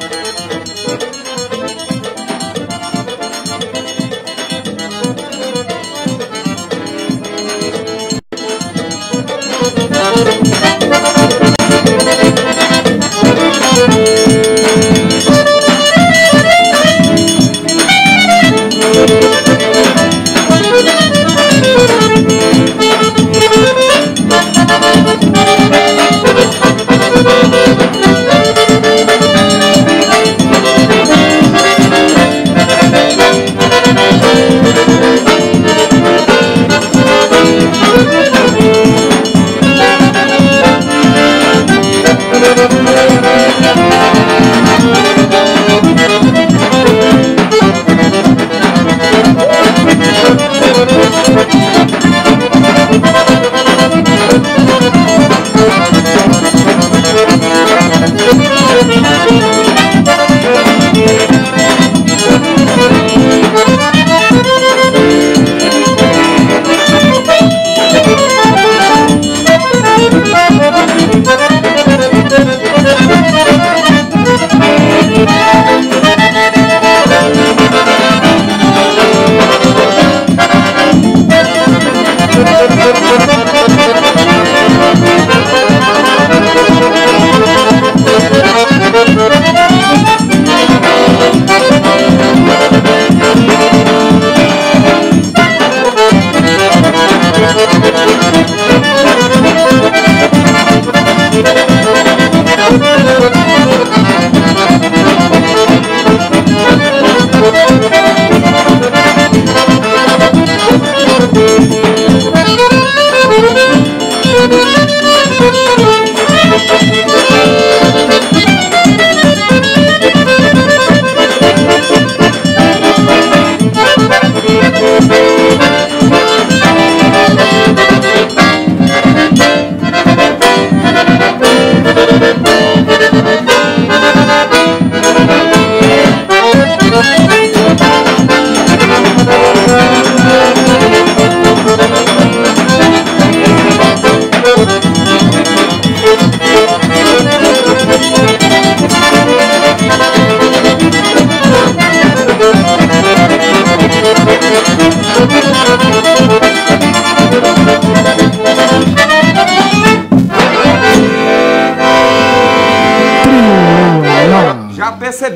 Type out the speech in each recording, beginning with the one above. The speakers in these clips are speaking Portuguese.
Já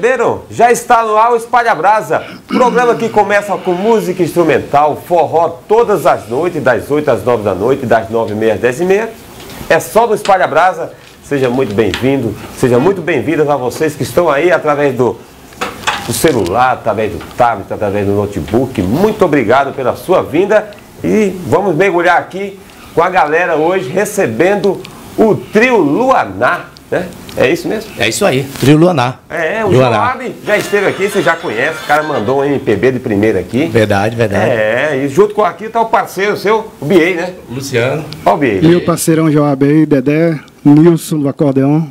perceberam? Já está no ar o Espalha Brasa, programa que começa com música instrumental, forró todas as noites, das 8 às 9 da noite, das 9 e meia às 10 e meia. É só no Espalha Brasa. Seja muito bem-vindo, seja muito bem-vindas a vocês que estão aí através do, do celular, através do tablet, através do notebook. Muito obrigado pela sua vinda e vamos mergulhar aqui com a galera hoje recebendo o trio Luaná, né? É isso mesmo? É isso aí, Trio Luaná. É, o Luaná. Joab já esteve aqui, você já conhece, o cara mandou um MPB de primeira aqui. Verdade, verdade. É, e junto com aqui tá o parceiro seu, o Biei, né? Luciano. Ó o Biei. Meu parceirão Joab aí, Dedé, Nilson do acordeão.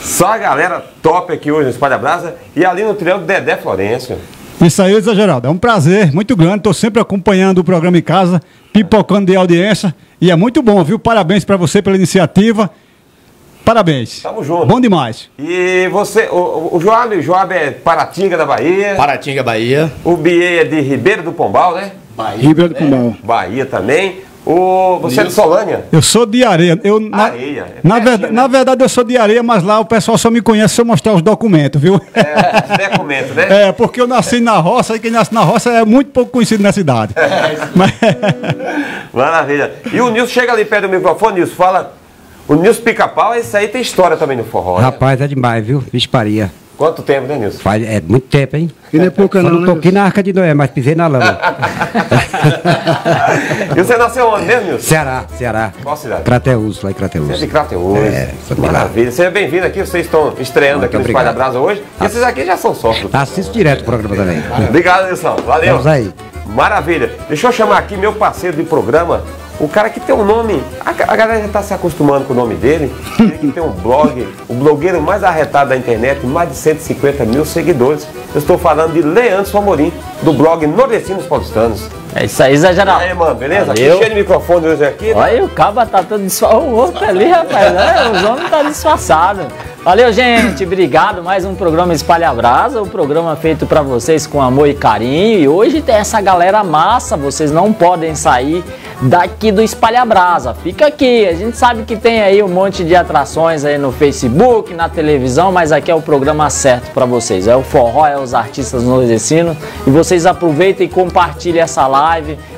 Só a galera top aqui hoje no Espalha Brasa e ali no trio Dedé Florencio. Isso aí, Zé Geraldo. É um prazer muito grande. Estou sempre acompanhando o programa em casa, pipocando de audiência. E é muito bom, viu? Parabéns para você pela iniciativa. Parabéns. Tamo junto. Bom demais. E você, o, o Joab, o Joab é Paratinga da Bahia, Paratinga, Bahia. o Biei é de Ribeiro do Pombal, né? Ribeiro do Pombal. Bahia também. O, você é de Solânia? Eu sou de areia. Eu, na, Areia. É Na, pertinho, verda- né? na verdade, eu sou de areia, mas lá o pessoal só me conhece se eu mostrar os documentos, viu? É, documento, né? É, porque eu nasci na roça e quem nasce na roça é muito pouco conhecido na cidade. Mas, Maravilha. E o Nilson chega ali perto do microfone, Nilson, fala. O Nilson Pica-Pau, esse aí tem história também no forró. né? Rapaz, é demais, viu? Vixe Maria. Quanto tempo, né, Nilson? Faz, é muito tempo, hein? E não é pouca Só não, não né? toquei na Arca de Noé, mas pisei na lama. e você nasceu onde mesmo, Nilson? Ceará, Ceará. Qual cidade? Crateus, lá em Você é Crateus. de Crateús. É. Maravilha. Seja bem-vindo aqui, vocês estão estreando Muito aqui no. Espalha Brasa hoje. E esses aqui já são sócios. Assisto direto o programa também. Obrigado, Nilson. Valeu. Vamos aí. Maravilha. Deixa eu chamar aqui meu parceiro de programa, o cara que tem um nome. A, a galera já está se acostumando com o nome dele. Ele que tem um blog, o blogueiro mais arretado da internet, mais de 150 mil seguidores. Eu estou falando de Leandro Amorim, do blog Nordestinos Paulistanos. É isso aí, Zé E Geraldo. aí, mano, beleza? Valeu. Aqui cheio de microfone hoje aqui. Olha, o cabo tá todo disfarçado. O outro ali, rapaz, né? Os homens tá disfarçado. Valeu, gente. Obrigado. Mais um programa Espalha Brasa, o um programa feito para vocês com amor e carinho. E hoje tem essa galera massa, vocês não podem sair daqui do Espalha Brasa. Fica aqui. A gente sabe que tem aí um monte de atrações aí no Facebook, na televisão, mas aqui é o programa certo para vocês. É o forró, é os artistas nordestinos. E vocês aproveitem e compartilhem essa live.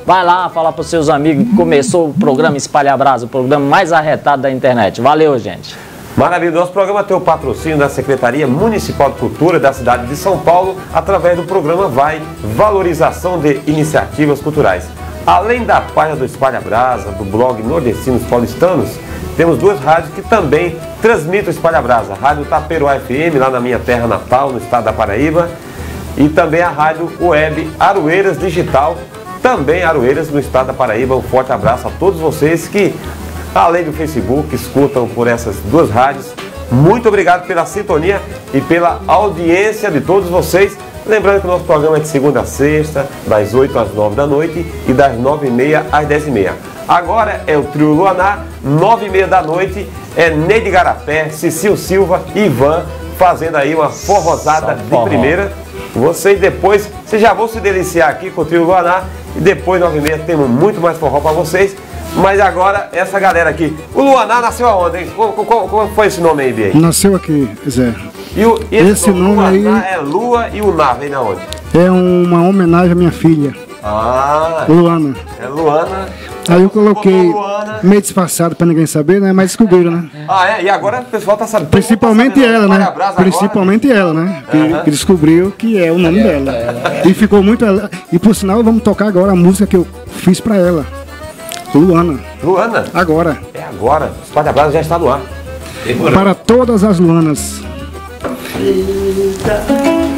Vai lá, fala para seus amigos que começou o programa Espalha Brasa, o programa mais arretado da internet. Valeu, gente. Maravilha, nosso programa tem o patrocínio da Secretaria Municipal de Cultura da cidade de São Paulo, através do programa Vai Valorização de Iniciativas Culturais. Além da página do Espalha Brasa, do blog Nordestinos Paulistanos, temos duas rádios que também transmitem o Espalha Brasa. Rádio Tapeiro FM, lá na minha terra natal, no estado da Paraíba, e também a Rádio Web Aroeiras Digital, também Aroeiras, no estado da Paraíba. Um forte abraço a todos vocês que além do Facebook, escutam por essas duas rádios. Muito obrigado pela sintonia e pela audiência de todos vocês. Lembrando que o nosso programa é de segunda a sexta, das 8 às 9 da noite e das 9 e meia às 10 e meia. Agora é o Trio Luaná, 9 e meia da noite, é Neide Garapé, Cecil Silva e Ivan fazendo aí uma forrosada de primeira. Vocês depois, vocês já vão se deliciar aqui com o Trio Luaná e depois, 9 e meia, temos muito mais forró para vocês. Mas agora, essa galera aqui. O Luaná nasceu aonde? Hein? Qual, qual, qual foi esse nome aí, Bia? Nasceu aqui, Zé. E o, esse, esse nome, nome aí é Lua e o Ná, vem da onde? É uma homenagem à minha filha. Ah, Luana. É Luana. Aí eu coloquei meio disfarçado pra ninguém saber, né? Mas descobriram, né? Ah, é? E agora o pessoal tá sabendo. Principalmente tá ela, né? Principalmente ela, né? Que, uhum. que, descobriu que é o nome dela. E ficou muito. E por sinal, vamos tocar agora a música que eu fiz pra ela. Luana. Luana? Agora. É agora. O Espalha Brasa já está no ar. Demorou. Para todas as Luanas. Que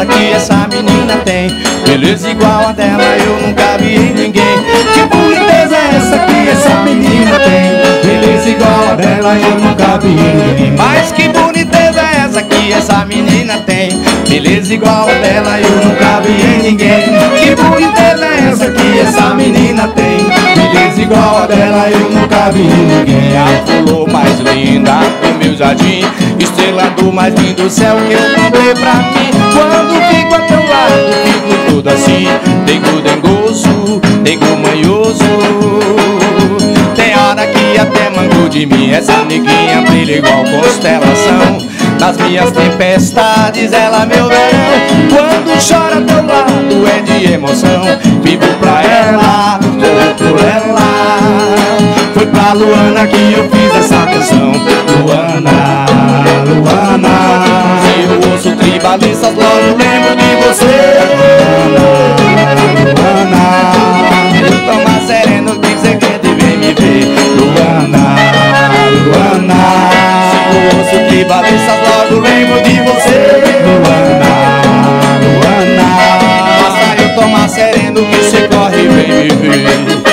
essa que essa menina tem? Beleza igual a dela eu nunca vi em ninguém. Que boniteza é essa que essa menina tem? Beleza igual a dela eu nunca vi ninguém Mas que boniteza é essa que essa menina tem Beleza igual a dela eu nunca vi em ninguém Que boniteza é essa que essa menina tem Beleza igual a dela eu nunca vi em ninguém A flor mais linda jardim Estrela do mais lindo céu que eu comprei pra mim. Quando fico a teu lado fico tudo assim. Dengo dengoso, dengo manhoso. Até mango de mim Essa neguinha brilha igual constelação. Nas minhas tempestades ela é meu verão. Quando chora teu lado é de emoção. Vivo pra ela, vou por ela Foi pra Luana que eu fiz essa canção. Luana, Luana. Se eu ouço tribalistas logo lembro de você. Luana, Luana. Toma sereno que deve me ver. Luana, Luana. Se eu ouço balanças logo lembro de você. Luana, Luana. Basta eu tomar sereno que você corre e vem me ver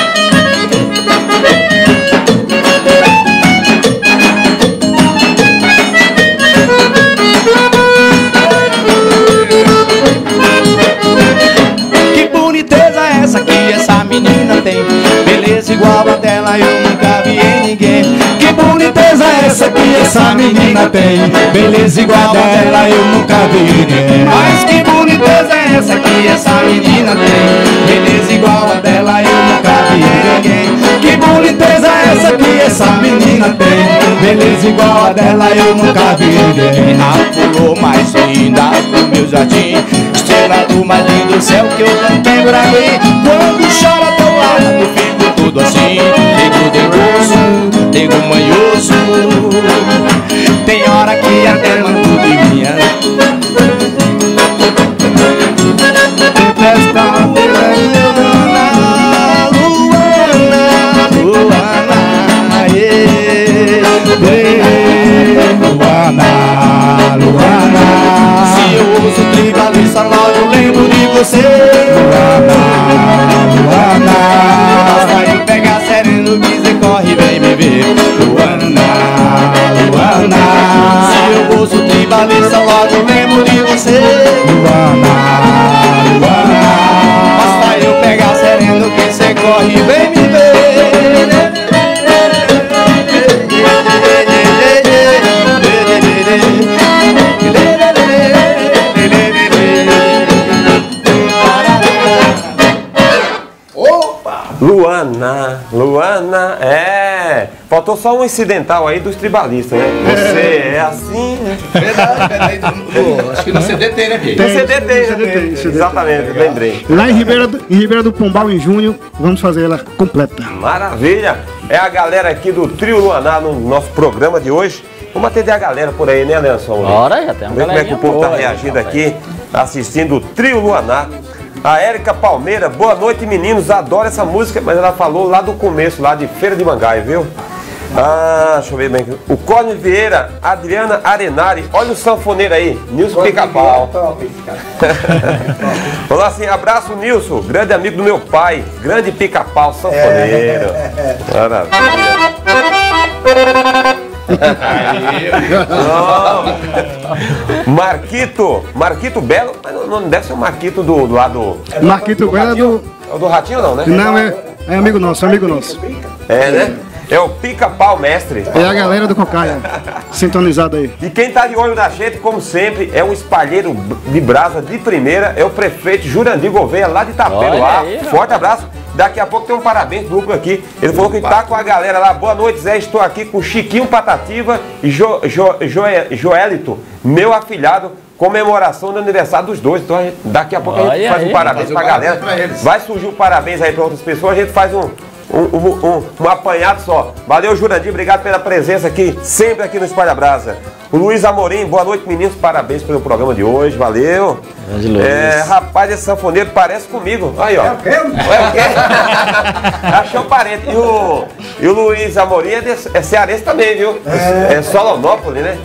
essa que essa menina tem Beleza igual a dela eu nunca vi ninguém. Mas que boniteza é essa que essa menina tem? Beleza igual a dela eu nunca vi ninguém. Que boniteza é essa que essa menina tem? Beleza igual a dela eu nunca vi ninguém. A flor mais linda do meu jardim. Estrela do mais lindo céu que eu não tenho pra mim Quando chora teu lado fico tudo assim. Nego dengoso, nego manhoso. Tem hora que até mando de minha Faltou só um incidental aí dos tribalistas, né? Você é assim. Verdade, verdade. Do- Acho que no CD tem, né, Bia? No CD tem, no né? CD tem, no CD Exatamente, lembrei. Lá em Ribeira, do- em Ribeira do Pombal, em junho, vamos fazer ela completa. Maravilha! É a galera aqui do Trio Luanar no nosso programa de hoje. Vamos atender a galera por aí, né, Nelson? Bora, já tem uma Ver como é que o povo tá boa aí, reagindo aqui, assistindo o Trio Luanar. A Érica Palmeira, boa noite meninos, adoro essa música, mas ela falou lá do começo, lá de Feira de Mangaia, viu? Ah, deixa eu ver bem aqui. O Cosme Vieira, Adriana Arenari, olha o sanfoneiro aí, Nilson Pica-Pau. Falou assim, abraço Nilson, grande amigo do meu pai, grande pica-pau, sanfoneiro. Maravilha. Ó. Marquito, Marquito Belo, mas não, não deve ser o Marquito do, do lado. Marquito Bela do. É o do Ratinho não, né? Não, é, é amigo nosso, é amigo nosso. É, né? É o pica-pau mestre. É a galera do Cocaia, sintonizada aí. E quem tá de olho na gente, como sempre, é um espalheiro de brasa de primeira, é o prefeito Jurandir Gouveia, lá de Itaperuá. Forte abraço. Daqui a pouco tem um parabéns duplo aqui. Ele falou que tá com a galera lá. Boa noite, Zé. Estou aqui com Chiquinho Patativa e jo, jo, Joe- Joelito, meu afilhado. Comemoração do aniversário dos dois. Então daqui a pouco a gente faz aí. um parabéns Fazer pra galera. pra. Vai surgir um parabéns aí pra outras pessoas. A gente faz um, um, um, um- um apanhado só. Valeu, Jurandir. Obrigado pela presença aqui, sempre aqui no Espalha Brasa. O Luiz Amorim, boa noite, meninos. Parabéns pelo programa de hoje. Valeu. Grande Luiz. É, rapaz, esse sanfoneiro parece comigo. Aí, ó. É o quê? É o quê? Achou parente. E o, e o Luiz Amorim é, de- é cearense também, viu? É, Solonópolis, né?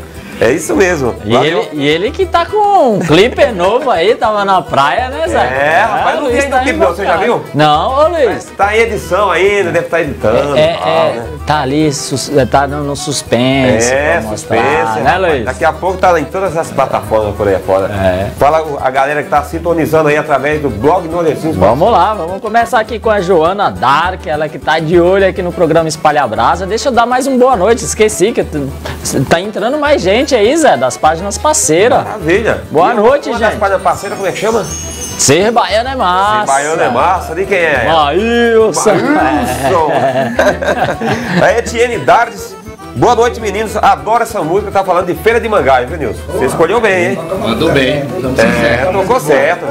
É isso mesmo. E ele, e ele que tá com um clipe novo aí, tava na praia, né, Zé? É, rapaz, o não vi Luiz ainda o clipe não, você já viu? Não, ô Luiz. Tá em edição ainda, deve estar editando. É, e tal, é, né? tá ali, sus- tá no, no suspense. É, mostrar, suspense, né, rapaz. Luiz? Daqui a pouco tá em todas as plataformas por aí fora. É. Fala a galera que tá sintonizando aí através do blog Nordestino. Vamos lá, vamos começar aqui com a Joana Dark, ela que tá de olho aqui no programa Espalha Brasa. Deixa eu dar mais um boa noite, esqueci que tá entrando mais gente aí, Zé, das páginas parceiras. Maravilha. Boa E noite, uma das gente. páginas parceiras, como é que chama? Ser baiano é massa. Baiano é massa, de quem é? Maílson. Wilson. a Etienne Dardes. Boa noite, meninos. Adoro essa música. Tá falando de Feira de Mangaia, viu, Nilson? Você escolheu bem, hein? Mandou bem. É, tocou certo.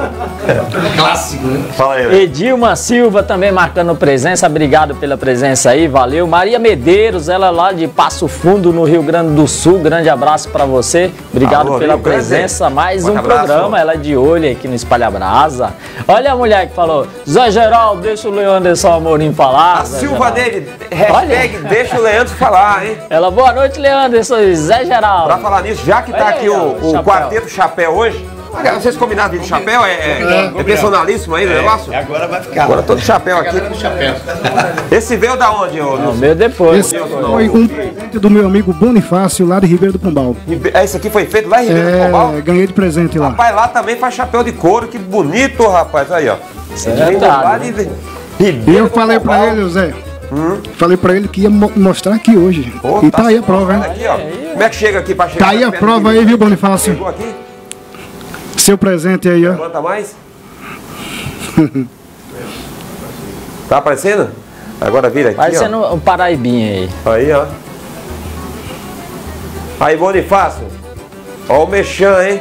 Clássico, né? Fala aí, velho. Edilma Silva também marcando presença, obrigado pela presença aí, valeu. Maria Medeiros, ela lá de Passo Fundo, no Rio Grande do Sul, grande abraço pra você, obrigado Alô, pela Rio Grande. presença. Mais Forte um abraço. programa, ela de olho aqui no Espalha Brasa. Olha a mulher que falou: Zé Geral, deixa o Leanderson Amorim falar. A Zé Silva Geral. Neide, hashtag deixa o Leandro falar, hein? Ela, boa noite, Leanderson e Zé Geral. Pra falar nisso, já que tá aqui o, o chapéu. quarteto chapéu hoje, olha, vocês combinaram de chapéu? É, é, é personalíssimo aí o negócio? Agora vai ficar. Agora tô de chapéu aqui. Chapéu. Esse veio da onde, ô O Nilson? meu depois. Esse foi um presente do meu amigo Bonifácio, lá de Ribeiro do Pombal. É, Esse aqui foi feito lá em Ribeiro do Pombal? É, ganhei de presente lá. Rapaz, lá também faz chapéu de couro, que bonito, rapaz. Aí, ó. Isso é lá né? de E Ribeiro eu falei pra Pombal. ele, Zé, falei pra ele que ia mo- mostrar aqui hoje. Pô, e tá aí a se prova, aqui, ó. Como é que chega aqui pra chegar? Tá aí a prova aí, viu, Bonifácio? Chegou aqui? Seu presente aí, ó. Levanta mais. tá aparecendo? Agora vira aqui, Parecendo um paraibinha aí. ó. Aí, ó. Aí, Bonifácio. Ó o mexão, hein?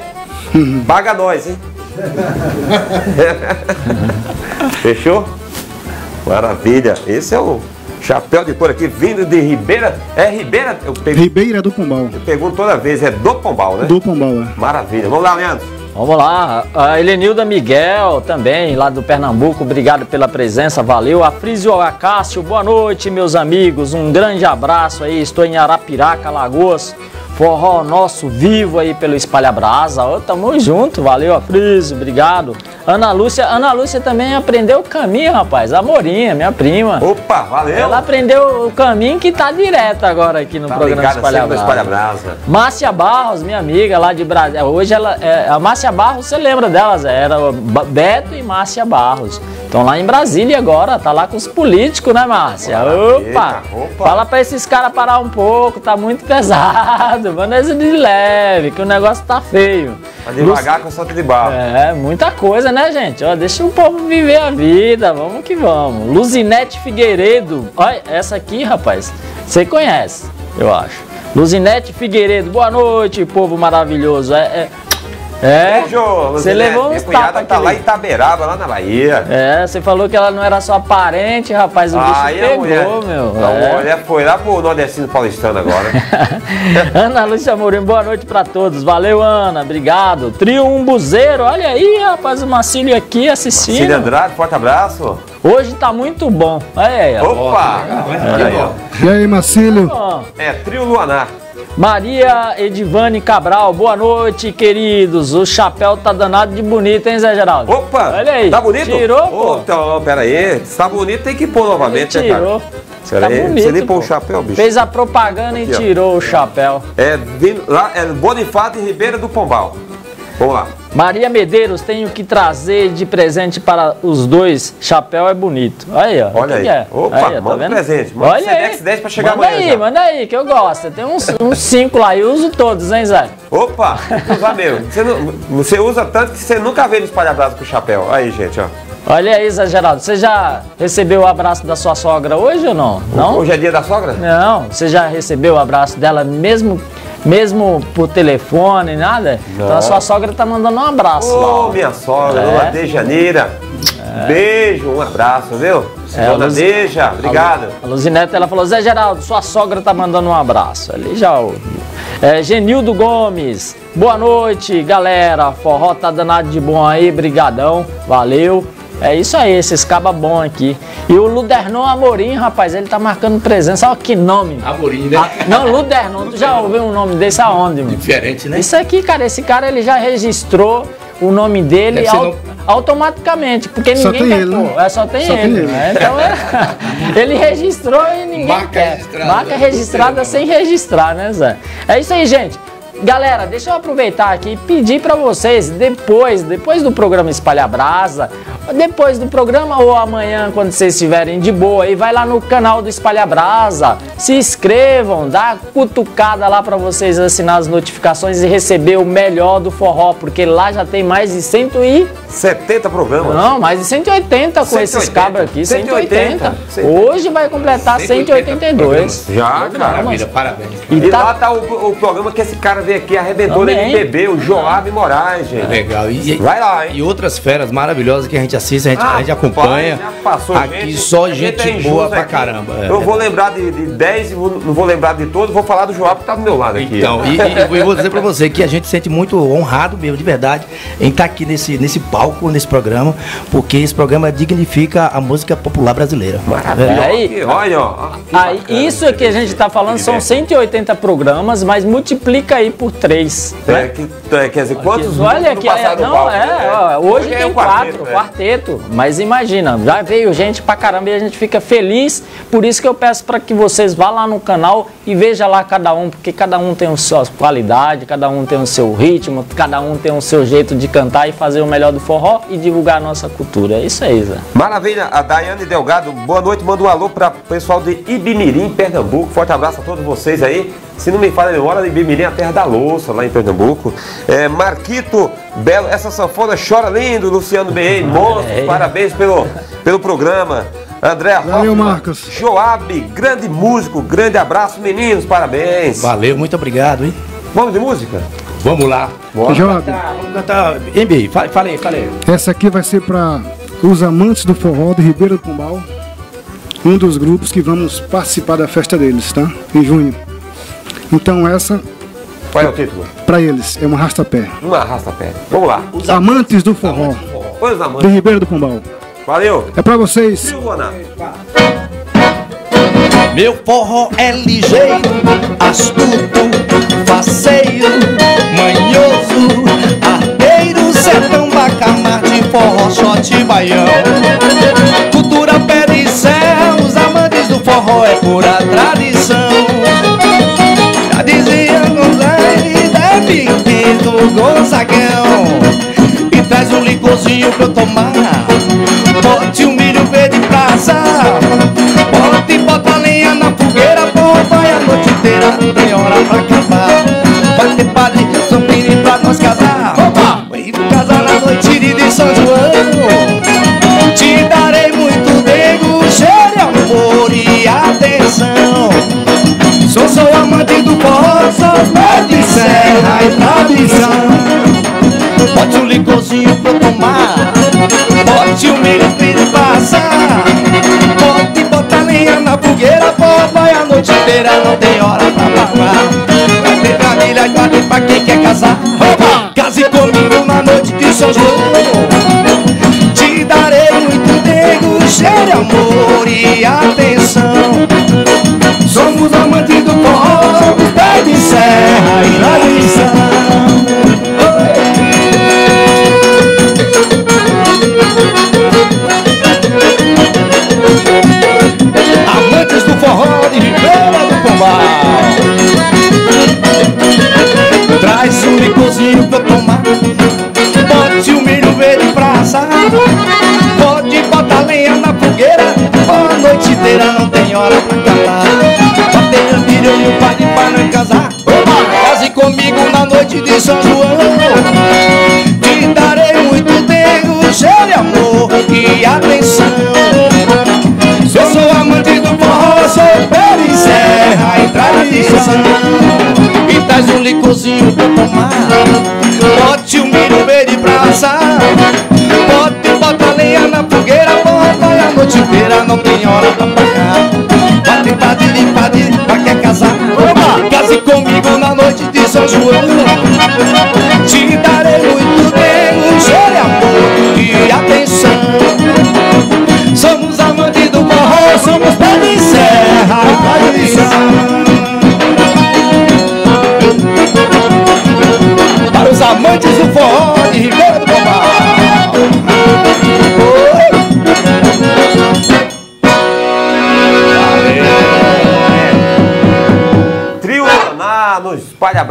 Paga nós, hein? Fechou? Maravilha. Esse é o chapéu de couro aqui, vindo de Ribeira. É Ribeira? Eu pergunto, Ribeira do Pombal. eu pergunto toda vez, é do Pombal, né? Do Pombal, é. Maravilha. Vamos lá, Leandro. Vamos lá, a Helenilda Miguel também, lá do Pernambuco, obrigado pela presença, valeu. A Frisio Acácio, boa noite, meus amigos, um grande abraço aí, estou em Arapiraca, Lagoas. Forró nosso vivo aí pelo Espalha Brasa. Ô, tamo junto, valeu, Afrísio, obrigado. Ana Lúcia, Ana Lúcia também aprendeu o caminho, rapaz. A Morinha, minha prima. Opa, valeu. Ela aprendeu o caminho que tá direto agora aqui no tá programa ligada Espalha Brasa. Espalha Brasa. Márcia Barros, minha amiga lá de Brasília. Hoje ela. é, a Márcia Barros, você lembra delas? Era Beto e Márcia Barros. Estão lá em Brasília agora, tá lá com os políticos, né, Márcia? Opa! opa. Fala pra esses caras parar um pouco, tá muito pesado. Manda isso de leve, que o negócio tá feio. Pra devagar com a Santa de Barro. É, muita coisa, né, gente? Ó, deixa o povo viver a vida, vamos que vamos. Luzinete Figueiredo, olha, essa aqui, rapaz, você conhece, eu acho. Luzinete Figueiredo, boa noite, povo maravilhoso. É, é, é você Luzinete. levou uns Minha cunhada tá lá em Itaberaba, lá na Bahia. É, você falou que ela não era sua parente, rapaz, o bicho Aí a pegou, mulher, meu. a É. mulher foi lá pro nordestino paulistano agora. Ana Lúcia Mourinho, boa noite pra todos. Valeu, Ana, obrigado. Trio Umbuzeiro, olha aí, rapaz, o Marcílio aqui assistindo. Andrade, forte abraço. Hoje tá muito bom. Olha aí, ó. Opa! Olha aí, ó. E aí, Marcílio? Ó, É, trio Luanar. Maria Edivane Cabral, boa noite, queridos. O chapéu tá danado de bonito, hein, Zé Geraldo? Opa! Olha aí. Tá bonito? Tirou, pô. Então, pera aí. Se tá bonito, tem que pôr novamente, né, cara? Tirou. Pera Tá aí, bonito, Você nem pôr o chapéu, bicho. Fez a propaganda e Aqui, ó. tirou o chapéu. É, lá, é Bonifácio e Ribeira do Pombal. Vamos lá. Maria Medeiros, tenho que trazer de presente para os dois. Chapéu é bonito. Aí, ó. Olha aí. é? Opa, Aí, ó, tá manda vendo? presente. Manda Olha aí. 10 pra chegar manda amanhã aí, já. manda aí, que eu gosto. Tem uns, uns cinco lá e uso todos, hein, Zé? Opa, usar mesmo. Você, não- você usa tanto que você nunca vê no espalha-brasa com o chapéu. Aí, gente, ó. Olha aí, Zé Geraldo. Você já recebeu o abraço da sua sogra hoje ou não? Não? Hoje é dia da sogra? Não. Você já recebeu o abraço dela mesmo, mesmo por telefone, nada? Então a sua sogra tá mandando um abraço. Ô, ó. minha sogra, É. dona Dejaneira. Beijo, um abraço, viu? É, dona Luz- Deja, obrigado. A Luzinete, ela falou, Zé Geraldo, sua sogra tá mandando um abraço. Ali já. É, Genildo Gomes, boa noite, galera. Forró tá danado de bom aí, brigadão, valeu. É isso aí, esses cabas bom aqui. E o Ludernon Amorim, rapaz, ele tá marcando presença. Olha que nome. Amorim, né? Ah, não, Ludernon, tu já ouviu um nome desse aonde, mano? Diferente, né? Isso aqui, cara, esse cara ele já registrou o nome dele automaticamente, porque Só ninguém tem quer ele, pôr. né? É, só tem Só tem ele. ele. né? Então é, ele registrou e ninguém Marca quer. registrada. Marca registrada sem registrar, né, Zé? É isso aí, gente. Galera, deixa eu aproveitar aqui e pedir pra vocês, depois, depois do programa Espalha Brasa, depois do programa ou amanhã, quando vocês estiverem de boa, aí vai lá no canal do Espalha Brasa, se inscrevam, dá cutucada lá pra vocês assinar as notificações e receber o melhor do forró, porque lá já tem mais de 100 e 70 programas. não, mais de 180 com esses 180. cabras aqui, 180. 180. Hoje vai completar 182. Já, cara. Maravilha, parabéns. E E tá lá tá o, o programa que esse cara veio aqui, arrebentou na Também. MPB, o Joab Moraes, gente. Legal. E, Vai lá, hein? e outras feras maravilhosas que a gente assiste, a gente, Ah, a gente acompanha. pai, já passou aqui gente, só a gente, é boa pra aqui. caramba. é. Eu vou lembrar de, de 10 e vou- não vou lembrar de todos, vou falar do Joab que tá do meu lado aqui. Então, e, e eu vou dizer pra você que a gente se sente muito honrado mesmo, de verdade, em estar aqui nesse, nesse palco, nesse programa, porque esse programa dignifica a música popular brasileira. Maravilha. É, aí- olha, ó. Aí, bacana. isso é que a gente tá falando são 180 programas, mas multiplica aí por 3. É, que, é, quer dizer, quantos Olha no aqui, é, não, palco, é, né? ó, hoje, é tem um quatro, quarteto, é. quarteto, mas imagina, já veio gente pra caramba e a gente fica feliz, por isso que eu peço para que vocês vá lá no canal e veja lá cada um, porque cada um tem a sua qualidade, cada um tem o seu ritmo, cada um tem o seu jeito de cantar e fazer o melhor do forró e divulgar a nossa cultura, é isso aí, Zé. Maravilha, a Daiane Delgado, boa noite, manda um alô para o pessoal de Ibimirim, Pernambuco. Forte abraço a todos vocês aí. Se não me falha a memória, Ibimirim é a terra da louça, lá em Pernambuco. É, Marquito Belo, essa sanfona chora lindo, Luciano B.A., monstro, É. parabéns pelo, pelo programa. André Valeu, Hoffman, Marcos. Joab, grande músico, grande abraço, meninos, parabéns. Valeu, muito obrigado, hein? Vamos de música? Vamos lá. Job, Tá, vamos cantar. MB, fale, fale aí, fale aí. essa aqui vai ser para os amantes do forró de Ribeira do Pombal, um dos grupos que vamos participar da festa deles, tá? Em junho. Então essa, Qual é o título? para eles, é uma rastapé. Uma arrasta-pé. Vamos lá. Amantes do forró Pois na de mão. Ribeira do Pombal. Valeu. É para vocês. Meu forró é ligeiro, astuto, faceiro, manhoso, arteiro, sertão, bacamarte, forró, shot, baião. Cultura pé de céu, os amantes do forró é pura tradição. Já dizia deve ter do Gonzagão. E traz um licorzinho pra eu tomar. Bote um milho verde pra assar. Bote e bota lenha na fogueira. Porra, vai a noite inteira. Tem hora pra acabar. Vai ter padre, brisa Bote um licorzinho pra tomar. Bote um milho pra passar. Bote, bota lenha na fogueira Vai a noite inteira, não tem hora pra parar. Vai ter família, guarde pra quem quer casar. Opa! Case comigo na noite que sou João. Te darei muito dengo, cheiro amor.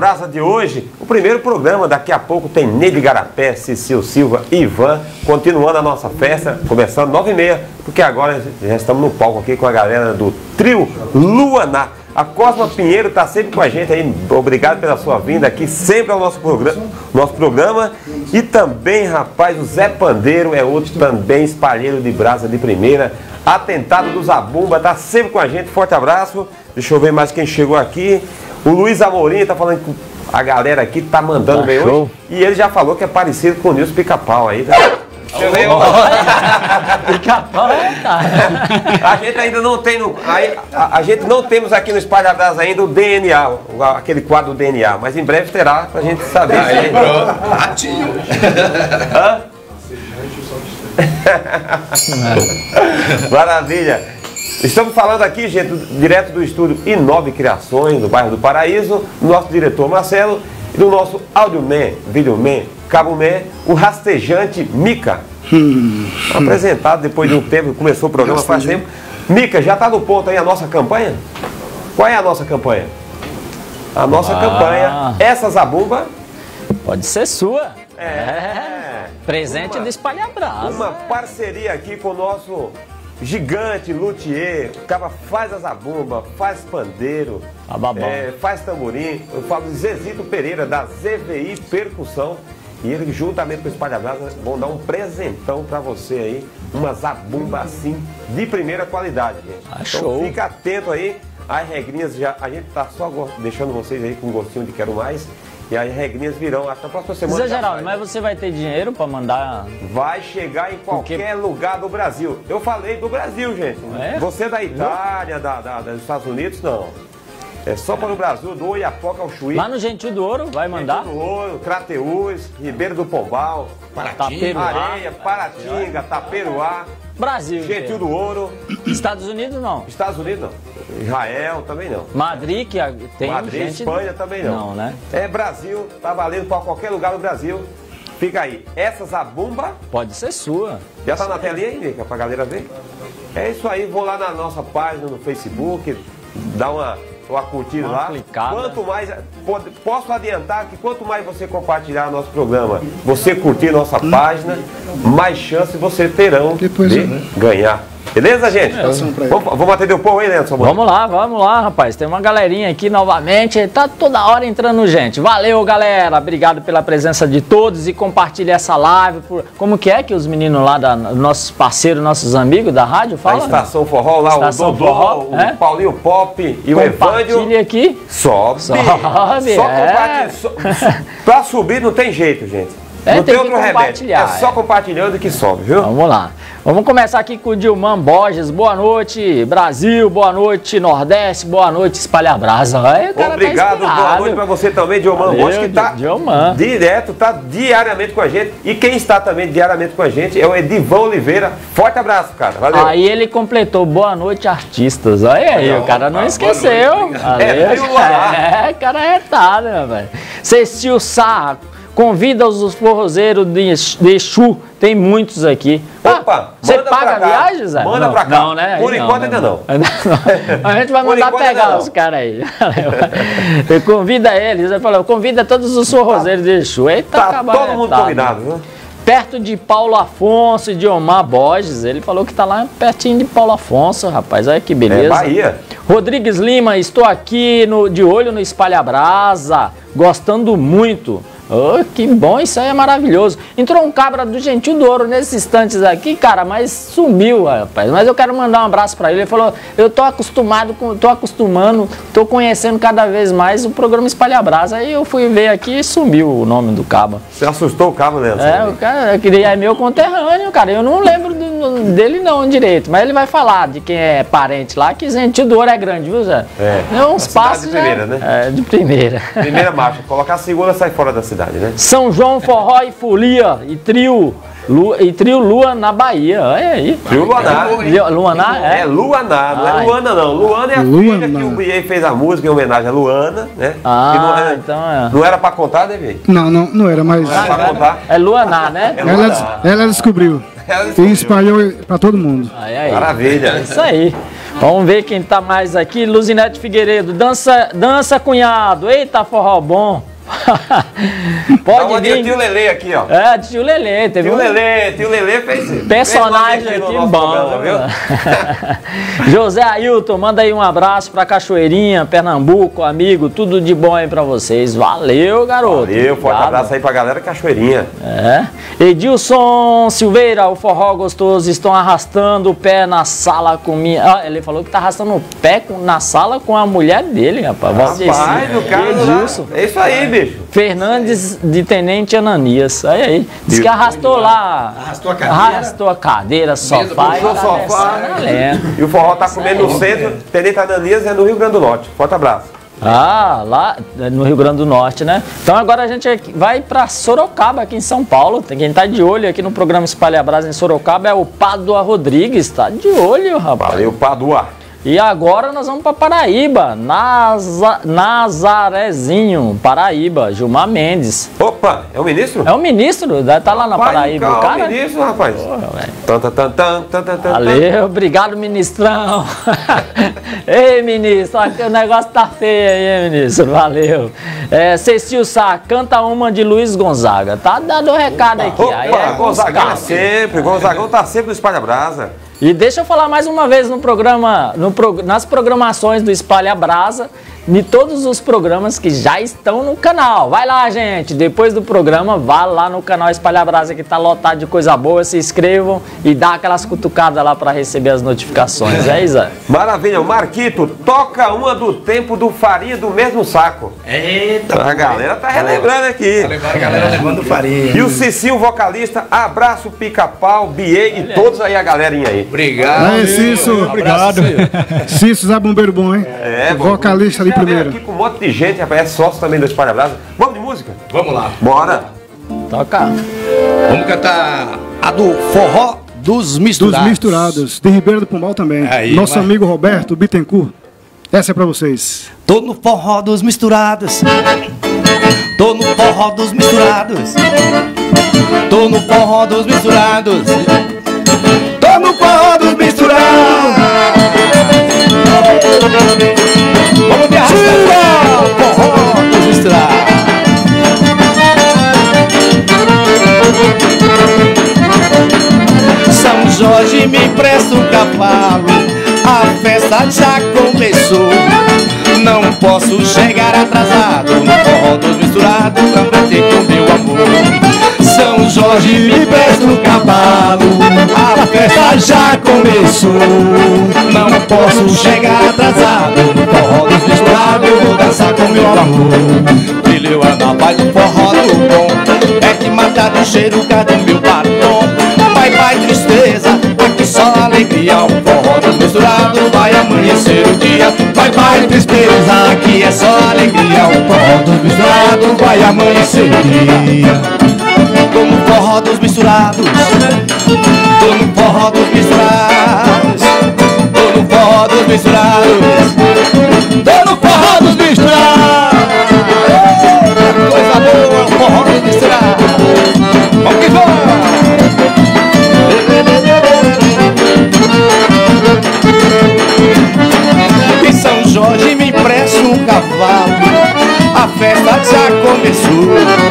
Brasa de hoje, o primeiro programa. Daqui a pouco tem Neide Garapé, Cecil Silva e Ivan, continuando a nossa festa, começando nove e meia, porque agora já estamos no palco aqui com a galera do Trio Luaná. A Cosma Pinheiro está sempre com a gente aí. Obrigado pela sua vinda aqui, sempre ao nosso programa, nosso programa. E também, rapaz, o Zé Pandeiro é outro também espalheiro de brasa de primeira. Atentado do Zabumba, está sempre com a gente. Forte abraço. Deixa eu ver mais quem chegou aqui. O Luiz Amorim está falando que a galera aqui tá mandando Tá bem show. hoje. E ele já falou que é parecido com o Nilson Pica-Pau aí. Tá? Ver. Pica-pau é, cara. A gente ainda não tem no, aí, a, a gente não temos aqui no Espalha ainda o DNA, o- aquele quadro DNA, mas em breve terá pra gente saber. Aí, Ratinho. Hã? Maravilha. Estamos falando aqui, gente, direto do estúdio Inove Criações, do bairro do Paraíso, do nosso diretor Marcelo e do nosso audioman, videoman, caboman, o rastejante Mica. Apresentado depois de um tempo, começou o programa faz tempo. Mica, já está no ponto aí a nossa campanha? Qual é a nossa campanha? A nossa Ah. campanha, essa zabumba Pode ser sua. é Presente Uma- do Espalha Brasa. uma parceria aqui com o nosso gigante luthier. O cara faz a zabumba, faz pandeiro, é, faz tamborim. Eu falo de Zezito Pereira, da ZVI Percussão. E ele, juntamente com o Espalha Brasa, vão dar um presentão pra você aí. Uma zabumba assim, de primeira qualidade, gente. Ah, então fica atento aí. As regrinhas já. A gente tá só deixando vocês aí com um gostinho de quero mais. E as regrinhas virão até a próxima semana. Zé Geraldo, mas você vai ter dinheiro pra mandar. Vai chegar em qualquer lugar do Brasil. Eu falei do Brasil, gente. É? Você da Itália, da, da- dos Estados Unidos, não. É só para o Brasil, do Oiapoca ao Chuí. Lá no Gentil do Ouro, vai mandar? do Ouro, Crateús, Ribeiro do Pombal, Taperuá. Areia, Paratinga, Taperuá, Brasil. Gentil inteiro. do Ouro, Estados Unidos não. Estados Unidos não. Israel também não. Madrid, que tem Madrid, gente... Espanha também não. Não, né? É Brasil, tá valendo para qualquer lugar do Brasil. Fica aí. Essa zabumba Pode ser sua. Já tá na telinha aí, Mica, pra galera ver? É isso aí, vou lá na nossa página no Facebook, dá uma, uma curtida Uma lá. clicada. Quanto mais. pode- Posso adiantar que quanto mais você compartilhar nosso programa, você curtir nossa página, mais chance você terão Depois, de né? ganhar. Beleza, gente? Pra ele. Vamos, vamos atender o povo aí, Leandro? Vamos lá, vamos lá, rapaz. Tem uma galerinha aqui novamente. Tá toda hora entrando gente. Valeu, galera. Obrigado pela presença de todos e compartilhe essa live. Por... Como que é que os meninos lá, da... nossos parceiros, nossos amigos da rádio A falam? Estação Forró lá, Estação o Dodô, Forró, o é? Paulinho Pop e o Evândio. Compartilhe aqui. Sobe. Sobe, Só é. compartilha. so- Pra subir não tem jeito, gente. É, não tem tem outro remédio. compartilhar, É só é. compartilhando que sobe, viu? Vamos lá. Vamos começar aqui com o Dilman Borges. Boa noite, Brasil. Boa noite, Nordeste. Boa noite, Espalha Brasa. Aí, cara tá Obrigado, boa inspirado. noite pra você também, Valeu, Bosch, que tá Dioman. direto, tá diariamente com a gente. E quem está também diariamente com a gente é o Edivan Oliveira. Forte abraço, cara. Valeu. Aí ele completou boa noite, artistas. Olha aí, o cara não esqueceu. Valeu. É, Luar? É, cara é retado, né, velho? Cecil Sá, convida os forrozeiros de de Exu. Tem muitos aqui. Opa, você paga viagem, Zé? Manda não, pra cá. Não, né? Por enquanto né? ainda não. A gente vai mandar pegar os caras aí. Convida eles, ele falou, convida todos os forrozeiros de Exu. Eita, Tá acaba todo mundo convidado, viu? Perto de Paulo Afonso e de Omar Borges. Ele falou que tá lá pertinho de Paulo Afonso, rapaz. Olha que beleza. É Bahia. Rodrigues Lima, estou aqui no, de olho no Espalha Brasa, gostando muito. Oh, que bom, isso aí é maravilhoso. Entrou um cabra do Gentil do Ouro nesses instantes aqui, cara, mas sumiu, rapaz. Mas eu quero mandar um abraço pra ele. Ele falou: eu tô acostumado, com, tô acostumando, tô conhecendo cada vez mais o programa Espalha Brasa. Aí eu fui ver aqui e sumiu o nome do cabra. Você assustou o cabo, né? É, o cara que é meu conterrâneo, cara. Eu não lembro do- dele não direito, mas ele vai falar de quem é parente lá, que Gentil do Ouro é grande, viu, Zé? É. É uns cidade passos. de já- primeira, né? É, de primeira. Primeira marcha. Colocar a segunda sai fora da cidade, né? São João, Forró e Folia e trio. Lu, e trio Lua na Bahia. Olha aí. Trio Luanar. Lu- Luaná? É É. Luanar, não Ai. é Luana não. Luana é a Luana. filha que o Biei fez a música em homenagem a Luana, né? Ah, Que não, é- então é. não era pra contar, né? Não, não, não era, mas Não era pra contar. É Luaná, né? É ela, Luanar. ela descobriu Ela e espalhou pra todo mundo. Aí, aí. Maravilha. Isso aí. Vamos ver quem tá mais aqui. Luzinete Figueiredo. Dança, dança cunhado. Eita, forró bom. Dá Pode de vir. tio Lele aqui, ó. É, tio Lelê. Teve Tio um Lele, tio Lele fez. personagem fez aqui no bom. programa, viu? José Ailton, manda aí um abraço pra Cachoeirinha, Pernambuco, amigo. Tudo de bom aí pra vocês. Valeu, garoto. Valeu, forte Obrigado. abraço aí pra galera Cachoeirinha. É. Edilson Silveira, o forró gostoso, estão arrastando o pé na sala com minha. Ah, ele falou que tá arrastando o pé na sala com a mulher dele, rapaz. Rapaz, o cara. Edilson. É isso aí, bicho. Fernandes de Tenente Ananias. Aí aí. Diz que arrastou lá. Arrastou a cadeira. Arrastou a cadeira, sofá. e puxou o sofá. E o forró tá comendo no centro. Tenente Ananias é no Rio Grande do Norte. Forte abraço. Ah, lá no Rio Grande do Norte, né? Então agora a gente aqui- vai para Sorocaba, aqui em São Paulo. Tem quem tá de olho aqui no programa Espalha Brasa em Sorocaba é o Padua Rodrigues, tá de olho, rapaz. Valeu, Padua. E agora nós vamos para Paraíba, Naza, Nazarezinho, Paraíba, Gilmar Mendes. Opa, é o ministro? É o ministro, deve tá lá na Pai, Paraíba, calma, o cara. ministro, rapaz. tan, tan, tan, tan. Valeu, obrigado, ministrão. Ei, ministro, o negócio tá feio aí, ministro. Valeu. É, Cecil Sá, canta uma de Luiz Gonzaga. Tá dando o recado aqui. Opa, Aí é Gonzagão é sempre. Gonzagão tá sempre no Espalha Brasa. E deixa eu falar mais uma vez no programa, no nas programações do Espalha Brasa, de todos os programas que já estão no canal. Vai lá, gente. Depois do programa, vá lá no canal Espalha Brasa que tá lotado de coisa boa. Se inscrevam e dá aquelas cutucadas lá para receber as notificações. É, Isa? Maravilha, Marquito, toca uma do tempo do farinha do mesmo saco. Eita, A galera tá relembrando aqui. a galera levando farinha. E o Cicinho, vocalista, abraço, pica-pau, Biei e todos aí a galerinha aí. Obrigado. Aí, Cício. Obrigado. Cício Zé Bombeiro Bom, hein? É, Vocalista ali primeiro. aqui com um monte de gente, rapaz, é sócio também do Espalha Brasa. Vamos de música? Vamos lá. Bora. Toca. Vamos cantar a do forró dos Dos misturados. misturados. De Ribeira do Pombal também. Aí, Nosso vai. amigo Roberto Bittencourt. Essa é pra vocês. Tô no forró dos misturados. Tô no forró dos misturados. Tô no forró dos misturados. Tô no forró dos misturados. Vamos me arrastar. Forró dos misturados. São Jorge me empresta um cavalo. A festa já começou. Não posso chegar atrasado no forró dos misturados pra bater com meu amor. São Jorge me um cavalo. A festa já começou. Não posso chegar atrasado no forró dos misturados. Eu vou dançar com meu amor. Brilhou a nova do forró do bom. É que mata do cheiro, cadê meu batom? Vai, vai, tristeza, só alegria O forró dos misturados vai amanhecer o dia Vai, vai, tristeza, aqui é só alegria O forró dos misturados vai amanhecer o dia forró dos misturados. Tô no forró dos misturados festa já começou.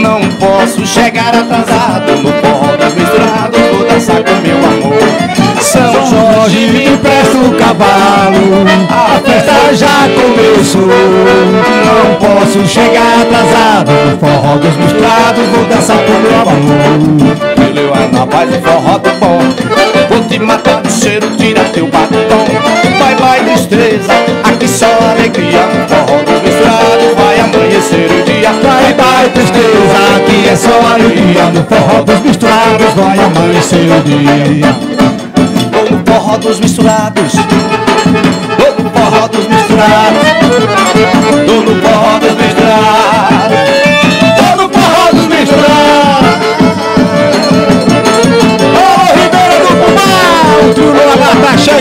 Não posso chegar atrasado No forró dos misturados Vou dançar com meu amor. São Jorge me empresta um cavalo. A festa já começou. Não posso chegar atrasado No forró dos misturados Vou dançar com meu amor. Meu Ana faz o forró do bom. Vou te matar do cheiro, tira teu batom. Vai, vai, tristeza, aqui só alegria. No forró dos misturados vai amanhecer o dia Vai, vai, tristeza, aqui é só alegria. No forró dos misturados vai amanhecer o dia. Tô no forró dos misturados. Tô no forró dos misturados. Tô no forró dos misturados. Tô no forró dos misturados. Ô Ribeira do Pumar, o do Lagarto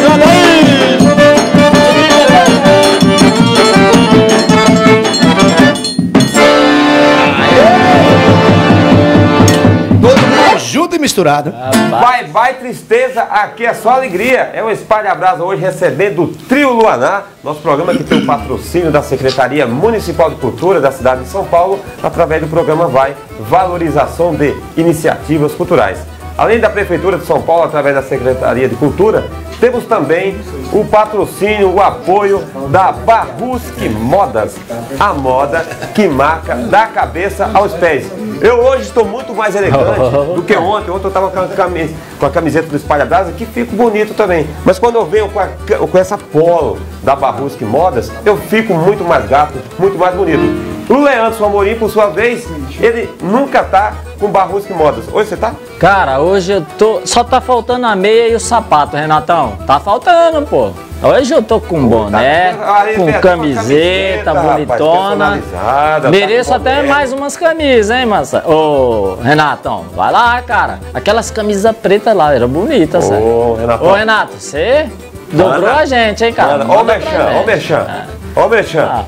misturado. Vai, vai, tristeza, aqui é só alegria. É o Espalha Brasa hoje recebendo o Trio Luaná, nosso programa que tem o patrocínio da Secretaria Municipal de Cultura da cidade de São Paulo, através do programa Vai, Valorização de Iniciativas Culturais. Além da Prefeitura de São Paulo, através da Secretaria de Cultura, temos também o patrocínio, o apoio da Barrusque Modas, a moda que marca da cabeça aos pés. Eu hoje estou muito mais elegante do que ontem. Ontem eu estava com, a cami- com a camiseta do Espalha Brasa, que fico bonito também. Mas quando eu venho com, a com essa polo da Barrusque Modas, eu fico muito mais gato, muito mais bonito. O Leandro Amorim, por sua vez, ele nunca tá com Barrusque Modas. Hoje você tá? Cara, hoje eu tô. Só tá faltando a meia e o sapato, Renatão. Tá faltando, pô. Hoje eu tô com boné, tá- com Beto, camiseta, rapaz, bonitona. personalizada, Mereço tá até boné. mais umas camisas, hein, massa? Ô, Renatão, vai lá, cara. Aquelas camisas pretas lá, era bonita, Ô, sério. Renatão. Ô, Renato, você dobrou a gente, hein, cara? Manda. Ó o Manda pra Merchan, ó o gente. Merchan. Ah. Ó o Merchan.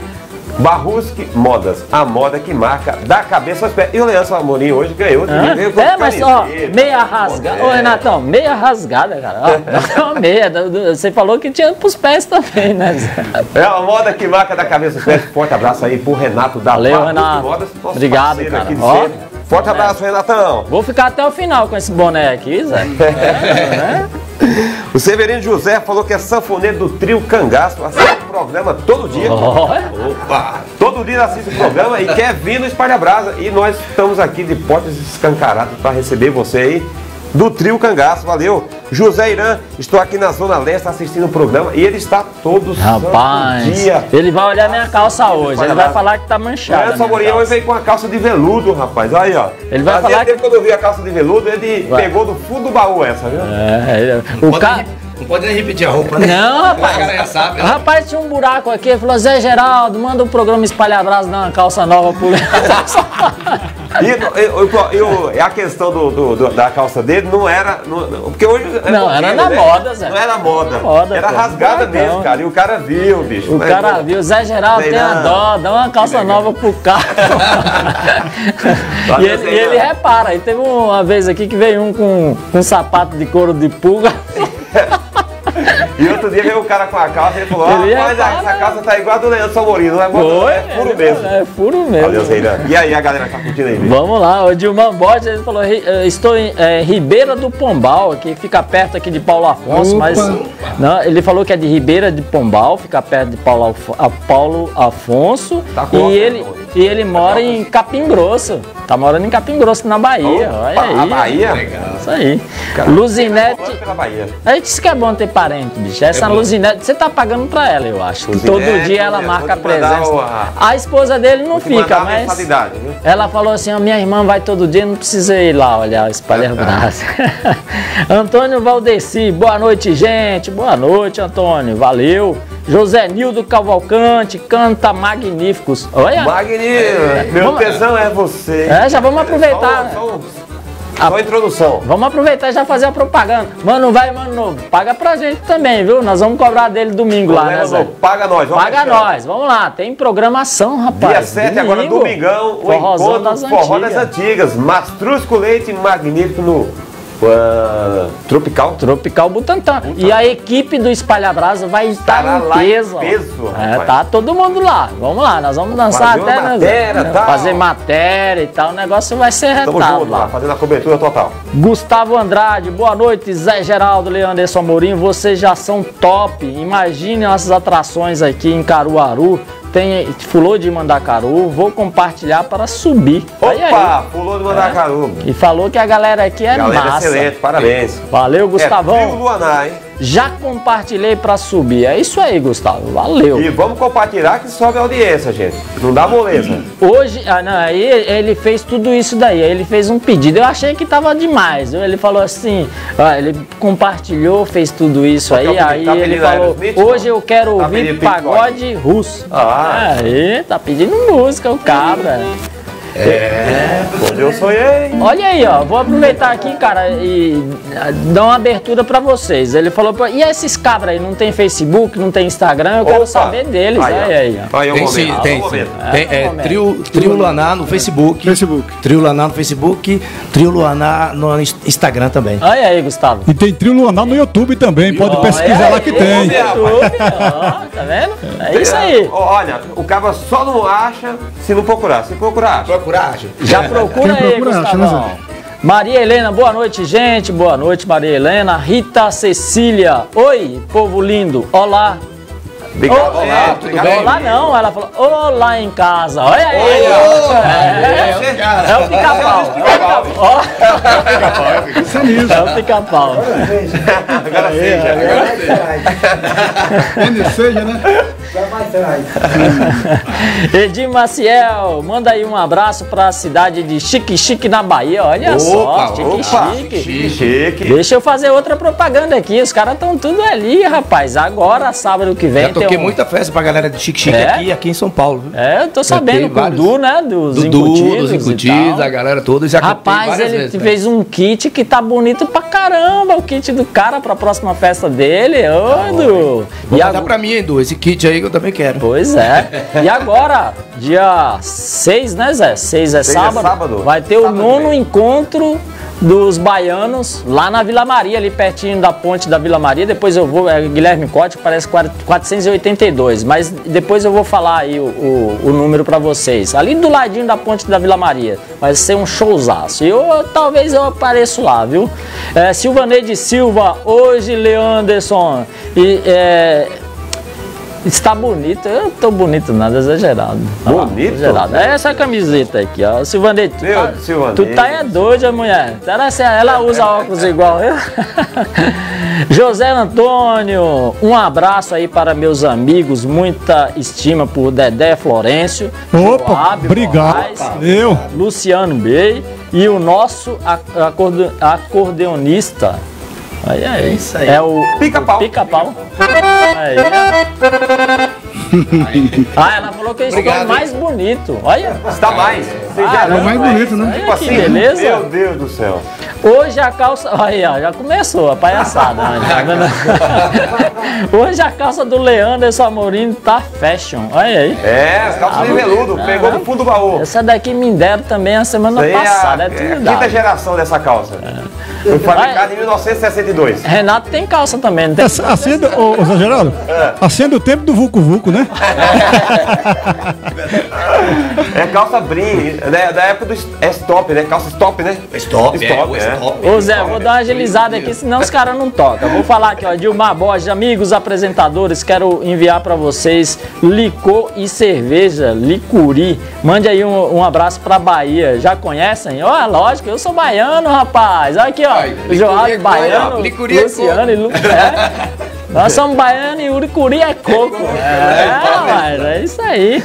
Ah. Barrusque Modas, a moda que marca da cabeça aos pés. E o Leandro Amorim hoje ganhou. Veio com É, mas ó, meia rasgada. Ô, boné. Renatão, meia rasgada, cara. Ó, é meia. Você falou que tinha pros pés também, né? Zé? É a moda que marca da cabeça aos pés. Forte abraço aí pro Renato da Valeu, Barrusque Renato. Modas, nosso Obrigado, cara. aqui de Ó. Forte abraço, Renatão. Vou ficar até o final com esse boné aqui, Zé. É, né? O Severino José falou que é sanfoneiro do trio Cangaço, assiste o programa todo dia. Olha. Opa! Todo dia assiste o programa e quer vir no Espalha Brasa. E nós estamos aqui de portas escancaradas para receber você aí do trio Cangaço. Valeu! José Irã, estou aqui na Zona Leste assistindo o programa e ele está todo santo Rapaz, dia. ele vai olhar minha calça hoje. Ele vai falar que tá É, manchada. essa minha hoje calça. veio com a calça de veludo, rapaz. Olha aí, ó. Ele vai Fazia falar tempo que... quando eu vi a calça de veludo, ele Vai. pegou do fundo do baú essa, viu? É, ele- o cara. Não pode nem repetir a roupa, né? Não, rapaz. O cara sabe, O né? rapaz tinha um buraco aqui, ele falou, Zé Geraldo, manda um programa Espalha Brasa, dar uma calça nova pro E, e- a questão do, do- do- da calça dele não era. Não, porque hoje. é Não, era na né? moda, Zé. Não era moda. Moda, era rasgada Não, mesmo, não. cara. E o cara viu, bicho. O cara viu, Zé Geraldo tem a dó, dá uma calça nova pro carro. e ele, e ele repara, e teve uma vez aqui que veio um com, com um sapato de couro de pulga. E outro dia veio o cara com a calça e ele falou: Ele Ah, essa calça tá igual a do Leandro Samorino, não é não, é furo mesmo. É furo mesmo. Valeu, Zeirã. E aí, a galera tá curtindo aí, bicho? Vamos lá, o Dilman Borges ele falou: "Ri- eh, estou em eh, Ribeira do Pombal, que fica perto aqui de Paulo Afonso, Opa. mas não, ele falou que é de Ribeira de Pombal, fica perto de Paulo, Alfo- a Paulo Afonso, Tá com e ele né? E ele mora em Capim Grosso. Tá morando em Capim Grosso, na Bahia. Olha aí. a Bahia? Isso aí. Falando Luzinete. A gente disse que é bom ter parente bicho. Essa Luzinete, você tá pagando pra ela, eu acho. que todo Luzinete, dia ela marca mandar presença. o- a- A esposa dele não fica, a mas. viu? Ela falou assim: a minha irmã vai todo dia, não precisa ir lá olhar, espalhar o braço. Antônio Valdeci, boa noite, gente. Boa noite, Antônio. Valeu. José Nildo Cavalcante, canta magníficos. Olha. Magnífico! Meu Vamos- tesão é você. É, já vamos aproveitar. Só, só, só a introdução. Vamos aproveitar e já fazer a propaganda. Mano, vai, mano, novo. Paga pra gente também, viu? Nós vamos cobrar dele domingo lá, né, Zé? Paga nós, vamos Paga nós, vamos lá. Tem programação, rapaz. Dia 7, agora Domingo. domingão, o Forrozão encontro das Forró das Antigas. Antigas. Mastrusco Leite Magnífico no ah, Tropical. Tropical Butantã. E a equipe do Espalha Brasa vai estar Estará em lá em peso. peso, é, tá todo mundo lá. Vamos lá, nós vamos dançar Fazer até, né, matéria, tal. Fazer matéria e tal. O negócio vai ser Tamo retado junto lá. lá, fazendo a cobertura total. Gustavo Andrade, boa noite. Zé Geraldo, Leanderson Amorim, vocês já são top. Imagine nossas atrações aqui em Caruaru. Tem fulô de Mandacaru, vou compartilhar para subir. Olha aí. Opa, pulou do Mandacaru. E falou que a galera aqui é Galera massa. excelente, parabéns. Valeu, É Gustavão. Trio Luaná, hein? Já compartilhei para subir. É isso aí, Gustavo. Valeu. E vamos compartilhar que sobe a audiência, gente. Não dá moleza. Hoje, ah, não, aí ele fez tudo isso daí. Aí ele fez um pedido. Eu achei que tava demais. Ele falou assim, ó, ele compartilhou, fez tudo isso é aí. pedido? Aí Tá ele pedindo falou, hoje eu quero Tá ouvir pagode russo. Ah. Aí, tá pedindo música o cabra. Onde eu sonhei. Olha aí, ó, vou aproveitar aqui, cara, e ah, dar uma abertura pra vocês. Ele falou, pra... e esses cabras aí, não tem Facebook, não tem Instagram, eu quero Opa. saber deles. Aí. Olha aí, ó. Aí, Tem momento. sim, Ah, tem sim. momento. Tem, é, momento. trio, trio Luaná no Facebook. Facebook. Trio Luaná no Facebook. Trio Luaná no Inst- Instagram também. Olha aí, Gustavo. E tem trio lunar no YouTube também, pode pesquisar lá que Olha tem. aí, YouTube, ó, tá vendo? É isso aí. Olha, o cara só não acha se não procurar. Se procurar, acha. Procurar. Já procura Quem aí, procura, acha, né, Gustavão. Maria Helena, boa noite, gente. Boa noite, Maria Helena. Rita Cecília, oi, povo lindo. Olá. Obrigado, Ô, olá, é, obrigado. Olá não, ela falou, olá em casa. Olha aí. ó. É, é o pica-pau. É o pica-pau. É o pica-pau. Agora seja. Onde seja, né? Edir Maciel, manda aí um abraço pra cidade de Chique Chique na Bahia. Olha só, Opa, Chique Opa, Chique. chique, chique. Deixa eu fazer outra propaganda aqui. Os caras estão tudo ali, rapaz. Agora, sábado que vem, toquei tem um... muita festa pra galera de Chique Chique É? aqui, aqui em São Paulo. Viu? É, eu tô sabendo, com o vários. Du, né? Dos Dudu, incutidos dos incutidos, a galera toda. Já Rapaz, ele vezes, né? fez um kit que tá bonito pra caramba. O kit do cara pra próxima festa dele. Ô, Du. Vou E mandar agora... pra mim, Edu, esse kit aí que eu também quero. Pois é. E agora, dia 6, né, Zé? 6 é Seis é sábado. sábado. Vai ter o Sábado nono vem. encontro dos baianos lá na Vila Maria, ali pertinho da ponte da Vila Maria. Depois eu vou, é Guilherme Cote, parece 482, mas depois eu vou falar aí o, o, o número pra vocês. Ali do ladinho da ponte da Vila Maria. Vai ser um showzaço. E eu, talvez eu apareço lá, viu? É, Silvaneide Silva, hoje Leanderson. E, é, Está bonito, eu tô bonito nada, exagerado. Lá, Bonito? Exagerado. É essa camiseta aqui, ó. Silvanei, tu, Meu, tá, Silvanei. tu tá é doida, mulher. Ela, ela usa óculos igual eu. José Antônio, um abraço aí para meus amigos, muita estima por Dedé Florencio. Opa, Joab obrigado. Moraes, Eu. Luciano Bey e o nosso ac- acorde- acordeonista. Aí, aí. É isso aí. É o Pica-pau. Pica-pau. Aí. ah, ela falou que eu estou Obrigado, mais bonito. Olha. Está mais. Você Ah, é o mais bonito, né? Olha Tipo que assim, beleza. meu Deus do céu. Hoje a calça. Aí, ó, já começou a palhaçada. né? Hoje a calça do Leandro Amorim tá fashion. Olha aí. É, as calças de Ah, veludo, ah, pegou ah. do fundo do baú. Essa daqui me deram também a semana é a, passada. É, é a quinta dado. geração dessa calça. Foi fabricada em 1962. Renato tem calça também, não tem? Do, ô, ô, Zé Geraldo, assim é do tempo do Vucu Vucu, né? É calça brim, né, da época do é stop, né? Calça stop, né? Stop, Stop, é, é. stop. Ô Zé, vou dar uma agilizada aqui, senão os caras não tocam. Vou falar aqui, ó, Dilmar Borges, amigos apresentadores, quero enviar pra vocês licor e cerveja, licuri. Mande aí um, um abraço pra Bahia. Já conhecem? Ó, lógico, eu sou baiano, rapaz. Olha aqui, ó. Ai, o Joab licuri é baiano, licuri é Luciano e Lu... é. Nós somos baianos e Uricuri é coco. É, mas é isso aí.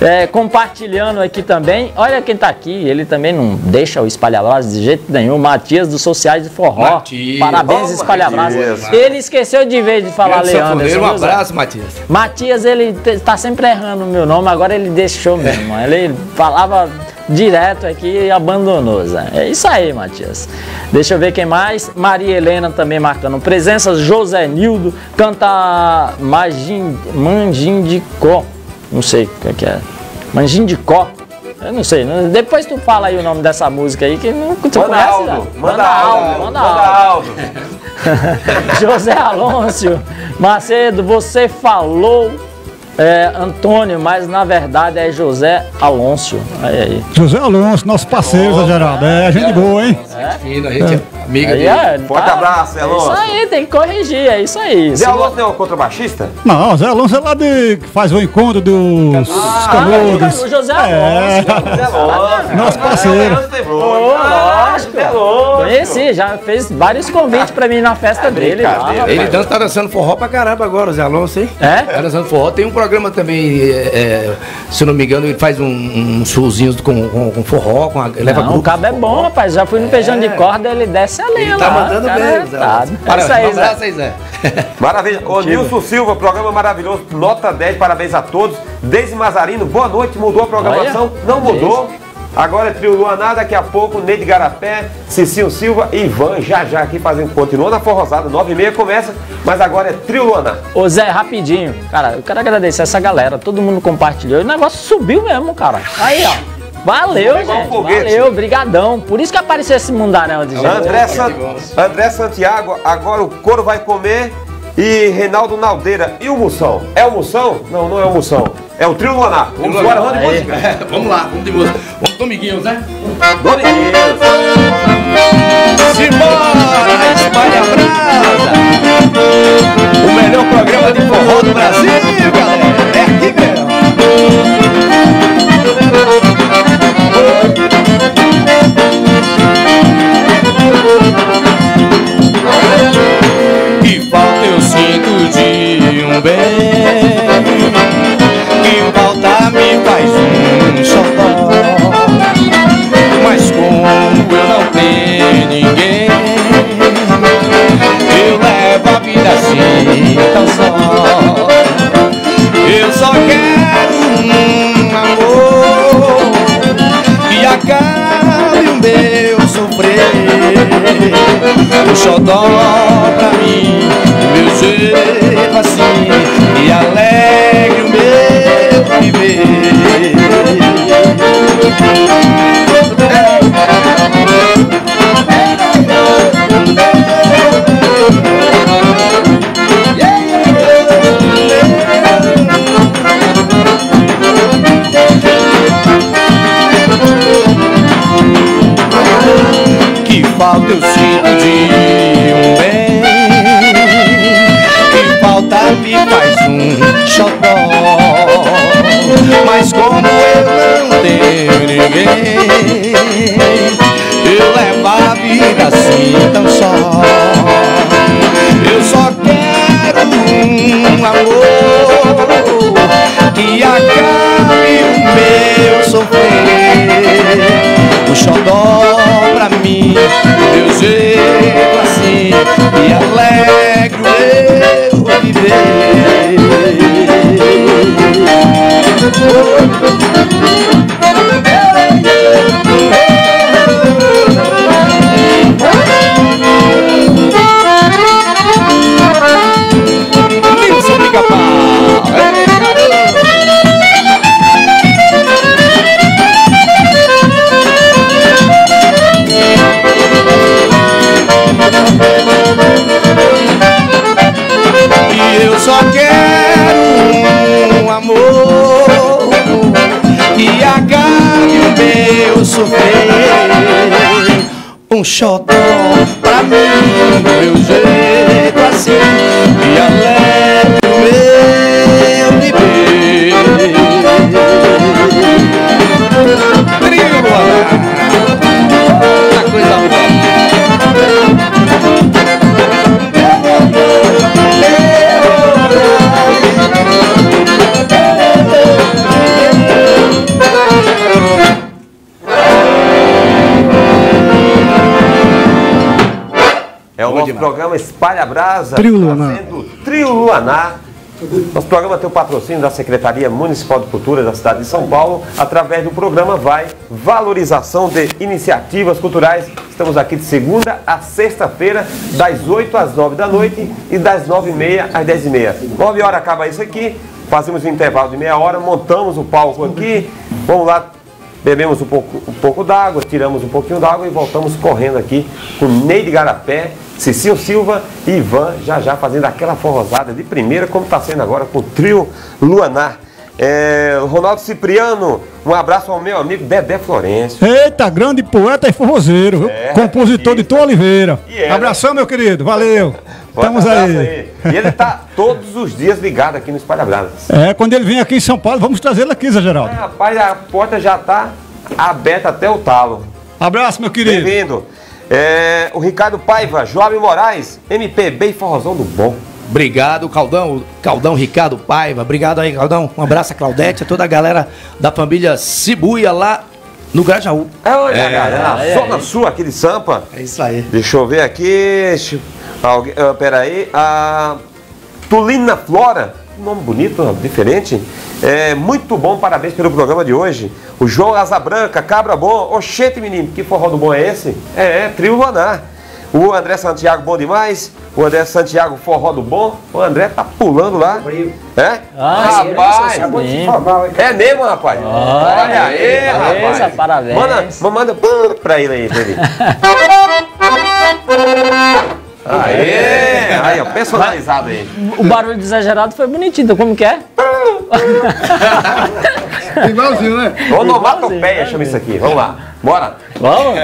É, compartilhando aqui também, olha quem tá aqui, ele também não deixa o espalhabrasa de jeito nenhum, Matias dos Sociais de Forró. Matias. Parabéns, espalhabrasa. Matias. Ele esqueceu de vez de falar Grande Leandro. Um abraço, Matias. Matias, ele tá sempre errando o meu nome, agora ele deixou mesmo. Ele falava direto aqui e abandonou, Zé. É isso aí, Matias. Deixa eu ver quem mais. Maria Helena também marcando presença. José Nildo canta Magin, Mandindicó. Não sei o que é é. Mandindicó. Eu não sei. não- Depois tu fala aí o nome dessa música aí que não tu Manda conhece, Aldo, não. manda Aldo, manda manda Aldo. Aldo. José Alonso Macedo, você falou é, Antônio, mas na verdade é José Alonso. Aí, aí. José Alonso, nosso parceiro, Zé Geraldo. É, gente boa, hein? Fino, a gente é amiga Aí dele. é, Forte abraço, Zé É Alonso. isso aí, tem que corrigir, é isso aí. Zé Alonso não é um contrabaixista? Não, Zé Alonso é lá de. que faz o encontro dos Ah, canudos. o José É. Alonso. Zé Alonso. Nosso parceiro. Zé Alonso. Conheci, já fez vários convites pra mim na festa dele. Lá. Ele dança, tá dançando forró pra caramba agora, o Zé Alonso, hein? É? Tá dançando forró. Tem um programa também, é, é, se eu não me engano, ele faz um, uns showzinhos com, com, com forró, com a, leva Não, o grupo. cabo é bom, rapaz. Já fui no feijão de corda, ele desce ali Ele lá. tá mandando o bem, é. É Parabéns, isso aí, um Zé. Maravilha. Ô, Nilson Silva, programa maravilhoso, nota 10, parabéns a todos. Deise Mazarino, boa noite, mudou a programação? Olha. Não mudou. Agora é trio Luaná, daqui a pouco, Neide Garapé, Cicinho Silva e Ivan, já já aqui fazendo, continuou na forrosada, 9 e meia começa, mas agora é trio Luaná. Ô Zé, rapidinho. Cara, eu quero agradecer essa galera. Todo mundo compartilhou. E o negócio subiu mesmo, cara. Aí, ó. Valeu, um gente. foguete. Valeu, brigadão. Por isso que apareceu esse mundaréu de gente. André, San... André Santiago, agora o couro vai comer e Reinaldo Naldeira. E o Moção? É o Moção? Não, não é o Moção. É o trio Luaná. Vamos embora, vamos de música. É, vamos lá, vamos de música. Vamos, Domiguinhos, né? Dominguinhos. Simbora, espalha a brasa. O melhor programa de forró do Brasil, galera. É aqui mesmo. Só Eu só quero um amor Que acabe o meu sofrer o xodó pra mim, o meu jeito assim, e alegre o meu viver. Falta eu sinto de um bem. Que falta me faz um xodó. Mas como eu não tenho ninguém Eu levo a vida assim tão só. Eu só quero um amor Que acabe o meu sofrer. O xodó meu jeito assim, e alegre o meu viver. Um programa Espalha Brasa. Trio trazendo Trio. Nosso programa tem o patrocínio da Secretaria Municipal de Cultura da cidade de São Paulo. Através do programa Vai Valorização de Iniciativas Culturais. Estamos aqui de segunda a sexta-feira, das 8 às 9 da noite e das 9h30 às 10h30. 9 horas acaba isso aqui, fazemos um intervalo de meia hora, montamos o palco aqui, vamos lá bebemos um pouco, um pouco d'água, tiramos um pouquinho d'água e voltamos correndo aqui com Neide Garapé, Cecil Silva e Ivan, já já fazendo aquela forrosada de primeira, como está sendo agora com o trio Luanar. É, Ronaldo Cipriano, um abraço ao meu amigo Dedé Florencio. Eita, grande poeta e forrozeiro, viu? É, Compositor de isso. Tom Oliveira. É, Abração, meu querido. Valeu. Estamos abraço aí. E ele está todos os dias ligado aqui no Espalha Brasas. É, quando ele vem aqui em São Paulo, vamos trazê-lo aqui, Zé É, Geraldo. rapaz, a porta já está aberta até o talo. Abraço, meu querido. Bem-vindo. É, o Ricardo Paiva, Joab Moraes, MPB e Forrozão do Bom. Obrigado, Caldão, Caldão Ricardo Paiva. Obrigado aí, Caldão. Um abraço a Claudete, a toda a galera da família Cibuia lá no Grajaú. É, olha, galera, na é, Zona Sul aqui de Sampa. É isso aí. Deixa eu ver aqui. deixa- Alguém, ah, peraí. A Tulina Flora. Nome bonito, diferente. É, muito bom, parabéns pelo programa de hoje. O João Asa Branca, Cabra Bom. Oxente, menino, que forró do bom é esse? É, é, Trio. O André Santiago, bom demais. O André Santiago, forró do bom. O André tá pulando lá. É? Ah, rapaz! É mesmo, rapaz? Olha aí, rapaz. parabéns. Manda, manda pra ele aí, pra Aê! Aí, ó, personalizado aí. O barulho do Zé Geraldo foi bonitinho, então como que é? Igualzinho, né? Onomatopeia chama isso aqui. Vamos lá. Bora. Vamos?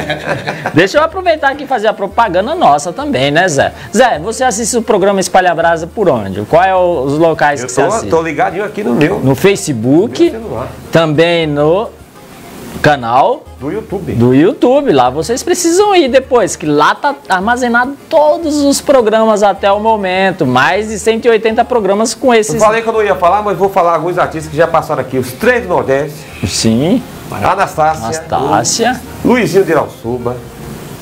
Deixa eu aproveitar aqui e fazer a propaganda nossa também, né, Zé? Zé, você assiste o programa Espalha Brasa por onde? Qual é os locais Eu que você tô, assiste? tô ligadinho aqui no meu. No Facebook, celular. também no canal Do YouTube. do YouTube. Lá vocês precisam ir depois, que lá tá armazenado todos os programas até o momento. Mais de 180 programas com Eu esses. falei que eu não ia falar, mas vou falar alguns artistas que já passaram aqui. Os três do Nordeste. Sim, Anastácia. Anastácia, Luizinho de Irauçuba.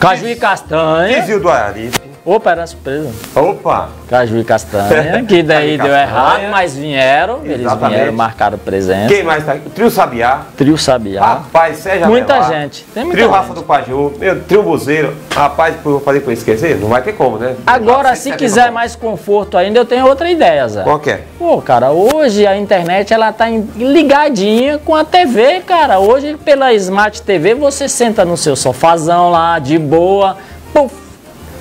Caju e Castanha. Do Araripe. Opa, era surpresa. Opa. Caju e Castanha, que daí deu Castanha. errado, mas vieram. Eles Exatamente. vieram, marcaram presença. Quem mais tá aqui? Trio Sabiá. Trio Sabiá. Rapaz, Sérgio Muita Abelar. gente, tem muita Trio gente. Rafa do Paju. Meu, trio Buzeiro. Rapaz, eu falei pra esquecer? Não vai ter como, né? Agora, se 170 quiser mais conforto ainda, eu tenho outra ideia, Zé. Qual que é? Pô, cara, hoje a internet ela tá ligadinha com a TV, cara. Hoje pela Smart TV você senta no seu sofazão lá, de boa, puf,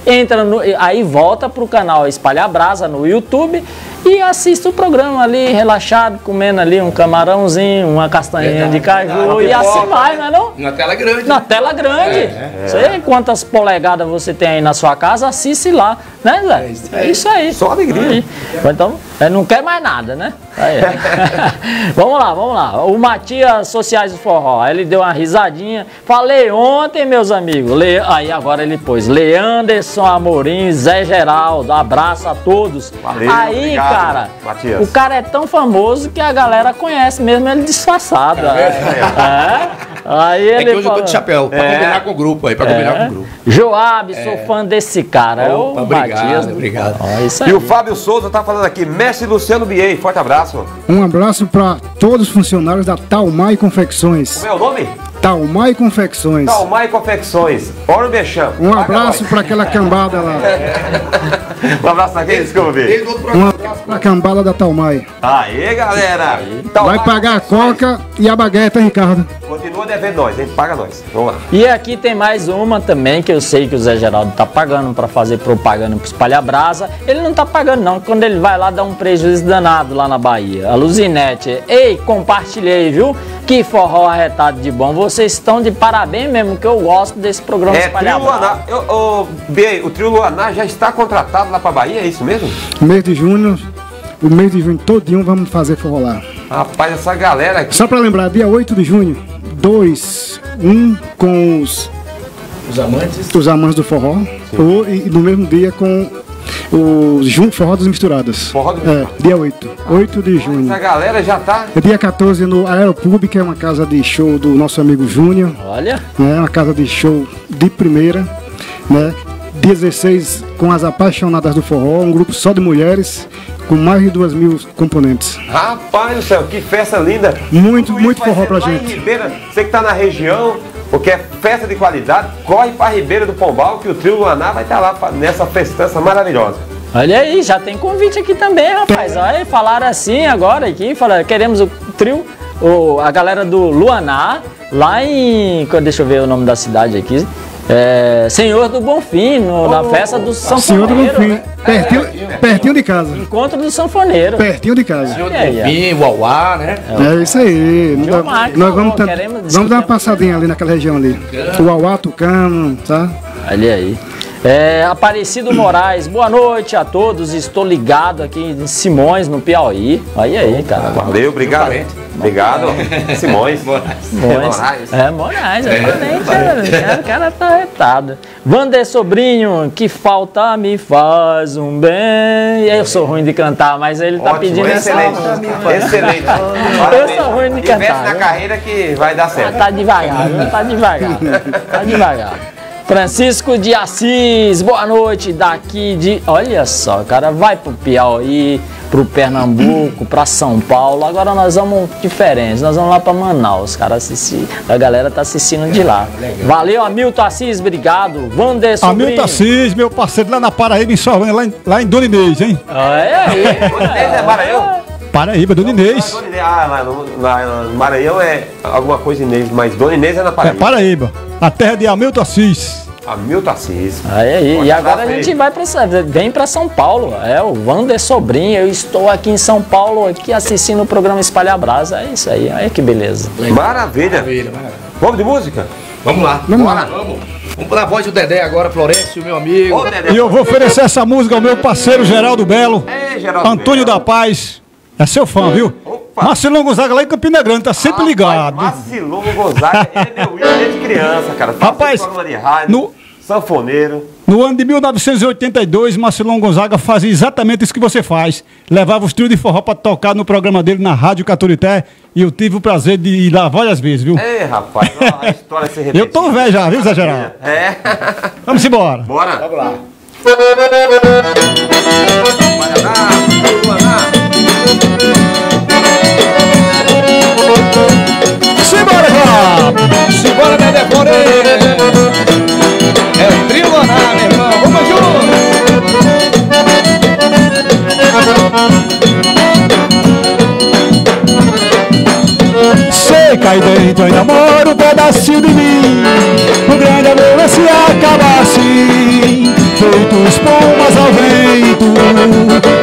entra no, aí volta pro canal Espalha Brasa no YouTube e assiste o programa ali, relaxado, comendo ali um camarãozinho, uma castanhinha de caju e assim vai, não é não? Na tela grande. Na tela grande. Sei quantas polegadas você tem aí na sua casa, assiste lá, né, Zé? É isso aí. Só alegria. Aí. Então, é, não quer mais nada, né? Aí. vamos lá, vamos lá. O Matias Sociais do Forró, ele deu uma risadinha. Falei ontem, meus amigos. Le... Aí agora ele pôs Leanderson Amorim, Zé Geraldo, abraço a todos. Valeu, aí, obrigado, cara, Matias. o cara é tão famoso que a galera conhece mesmo ele disfarçado. É. Aí É ele que hoje eu tô fala- de chapéu, pra É. combinar com o grupo aí, pra combinar com o grupo. Joab, sou fã desse cara. é Opa, o obrigado, Matias. obrigado. Ó, isso aí. E o Fábio Souza tá falando aqui. Mestre Luciano Biei. Forte abraço. Um abraço para todos os funcionários da Talmai Confecções. Como é o nome? Talmai Confecções. Talmai Confecções. Ora o Becham. Um abraço para aquela cambada lá. Um abraço pra quem? Desculpa, ver. Um abraço para a cambada da Talmai. Aê, galera. Talmai Vai pagar a coca e a baguete, hein, Ricardo? Continua devendo nós, hein? Paga nós. Vamos lá. E aqui tem mais uma também que eu sei que o Zé Geraldo tá pagando para fazer propaganda pro Espalha Brasa. Ele não tá pagando não, quando ele vai lá dá um prejuízo danado lá na Bahia. A Luzinete, ei, compartilhei, viu? Que forró arretado de bom. Vocês estão de parabéns mesmo, que eu gosto desse programa É, Espalha Trio Brasa. Luanar. Eu, ô, Biei, o Trio Luanar já está contratado lá pra Bahia, é isso mesmo? Mês de junho, o mês de junho todinho vamos fazer forró lá. Rapaz, essa galera aqui. Só para lembrar, dia 8 de junho, 2, 1 um com os, Os amantes. os amantes do forró, ou, e, no mesmo dia com o Jun- Forró dos Misturados. Forró É, dia 8, 8 de junho. Essa galera já tá. É dia 14 no Aeropub, que é uma casa de show do nosso amigo Júnior. Olha, né, uma casa de show de primeira, né? dia 16 com as Apaixonadas do Forró, um grupo só de mulheres, com mais de duas mil componentes. Rapaz do céu, que festa linda. Muito, Tudo muito forró pra lá gente. Ribeira, você que tá na região, porque é festa de qualidade, corre pra Ribeira do Pombal que o trio Luaná vai estar lá pra- nessa festança maravilhosa. Olha aí, já tem convite aqui também, rapaz. Olha, falaram assim agora aqui, falaram, queremos o trio, o, a galera do Luaná, lá em. Deixa eu ver o nome da cidade aqui. É, Senhor do Bonfim, no- na festa do Senhor do Sanfoneiro. Bonfim, né? pertinho, pertinho de casa. Encontro do Sanfoneiro. Pertinho de casa. Aí, ó. Enfim, uauá, né? É isso aí. Nós, vamos, tá- vamos dar uma passadinha ali naquela região ali. O Auá, Tucano, tá? Olha aí. É, Aparecido Moraes, boa noite a todos. Estou ligado aqui em Simões, no Piauí. Olha aí, cara. Valeu, obrigado. Obrigado, Simões. Moraes. Moraes. É, Moraes, exatamente. cara. O cara- O cara tá retado. Vander Sobrinho, que falta me faz um bem. Eu sou ruim de cantar, mas ele tá Ótimo, pedindo essa excelente. Excelente. Eu sou ruim de Investe cantar. na viu? carreira que vai dar certo. Tá devagar, viu? tá devagar. Tá devagar. Francisco de Assis, boa noite. Daqui de. Olha só, cara, vai pro Piauí, pro Pernambuco, pra São Paulo. Agora nós vamos diferentes, nós vamos lá pra Manaus, cara. Assistir. A galera tá assistindo de lá. Valeu, Hamilton Assis, obrigado. Vander Sobrinho. Hamilton Assis, meu parceiro lá na Paraíba, em Sorvânia, lá em, lá em Dona Inês, hein? Olha aí. Inês é Maranhão? Paraíba, Dona Inês. Dona Inês, Ah, lá no, lá no Maranhão é alguma coisa Inês, mas Dona Inês é na É Paraíba. Paraíba. A terra de Hamilton Assis. Hamilton Assis. Aí, aí. E agora a gente vai para vem para São Paulo. É o Vander Sobrinho. Eu estou aqui em São Paulo aqui assistindo o programa Espalha Brasa. É isso aí. Olha que beleza. Maravilha. Maravilha, maravilha. Vamos de música? Vamos lá. Vamos lá. Vamos. Vamos na voz do Dedé agora, Florencio, meu amigo. Ô, Dedé. E eu vou oferecer essa música ao meu parceiro Geraldo Belo, Ei, Geraldo Antônio Belo. da Paz. É seu fã, viu? Opa. Marcelão Gonzaga lá em Campina Grande, tá sempre Rapaz, ligado. Marcilon Gonzaga, ele é meu ídolo desde criança, cara. Faz Rapaz, de rádio, no- sanfoneiro. No ano de 1982, Marcelão Gonzaga fazia exatamente isso que você faz. Levava os trios de forró pra tocar no programa dele na Rádio Caturité. E eu tive o prazer de ir lá várias vezes, viu? Ei, rapaz, a história se repete. Eu tô velho já, viu, Zé Geraldo? É. Vamos embora. Bora. Vamos lá. Paraná, Simbora, Dedé Florencio. É o trio meu irmão. Vamos junto. Sei aí dentro ainda mora um pedacinho de mim O grande amor é se acaba assim Feito espumas ao vento.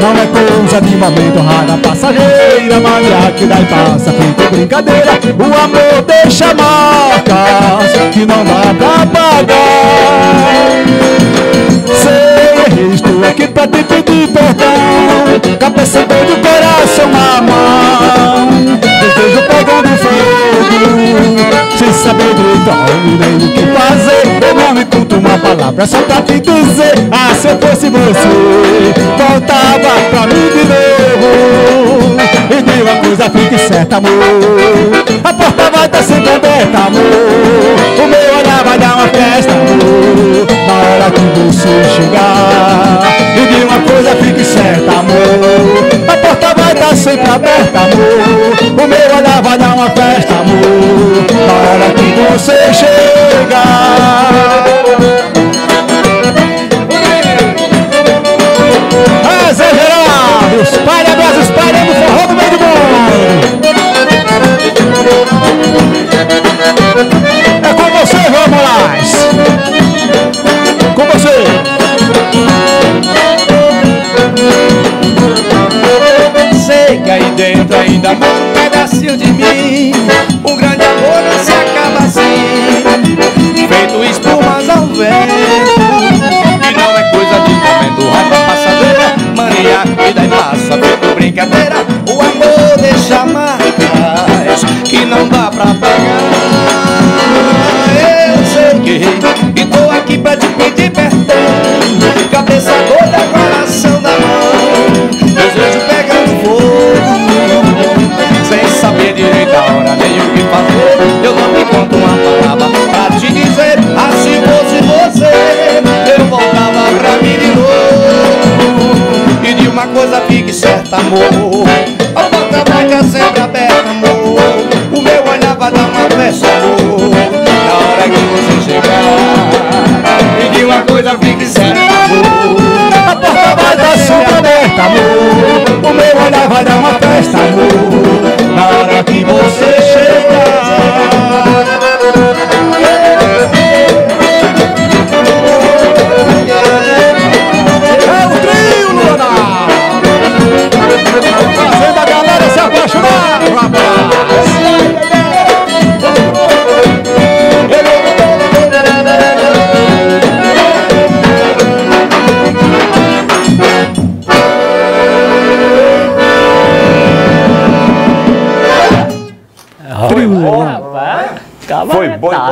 Não é coisa de momento rara passageira Maria que daí passa feito brincadeira. O amor deixa marcas Que não dá pra pagar Sei, estou aqui pra te pedir perdão. Cabeça do coração na mão Desejo pegando fogo. Sem saber direito aonde nem o que fazer palavra só pra te dizer Ah, se eu fosse você Voltava pra mim de novo. E de uma coisa fique certa, amor. A porta vai estar sempre aberta, amor. O meu olhar vai dar uma festa, amor. Na hora que você chegar E de uma coisa fique certa, amor. A porta vai estar sempre aberta, amor. O meu olhar vai dar uma festa, amor. Na hora que você chegar ainda mora um pedacinho de mim. Um grande amor não se acaba assim. Feito espumas ao vento. E não é coisa de momento Raiva passadeira, mania E daí passa feito brincadeira. O amor deixa marcas amor. A porta estar sempre aberta, amor. O meu olhar vai dar uma festa, amor. Na hora que você chegar, me diga uma coisa, fique certa, amor. A porta vai estar sempre aberta, amor. O meu olhar vai dar uma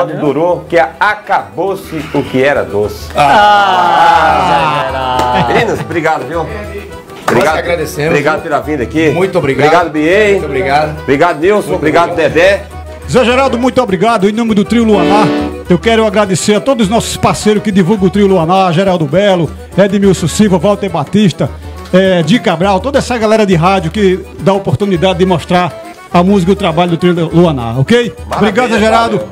Viu? durou, que acabou-se o que era doce. Ah, Meninos, obrigado, viu? Obrigado, que agradecemos, Obrigado pela vinda aqui. Muito obrigado. Obrigado, Biei. Muito obrigado. Obrigado, Nilson. obrigado, Dedé. Zé Geraldo, muito obrigado. Em nome do Trio Luanar, eu quero agradecer a todos os nossos parceiros que divulgam o Trio Luanar, Geraldo Belo, Edmilson Silva, Walter Batista, eh, Di Cabral, toda essa galera de rádio que dá a oportunidade de mostrar a música e o trabalho do Trio Luanar, ok? Obrigado, Zé Geraldo.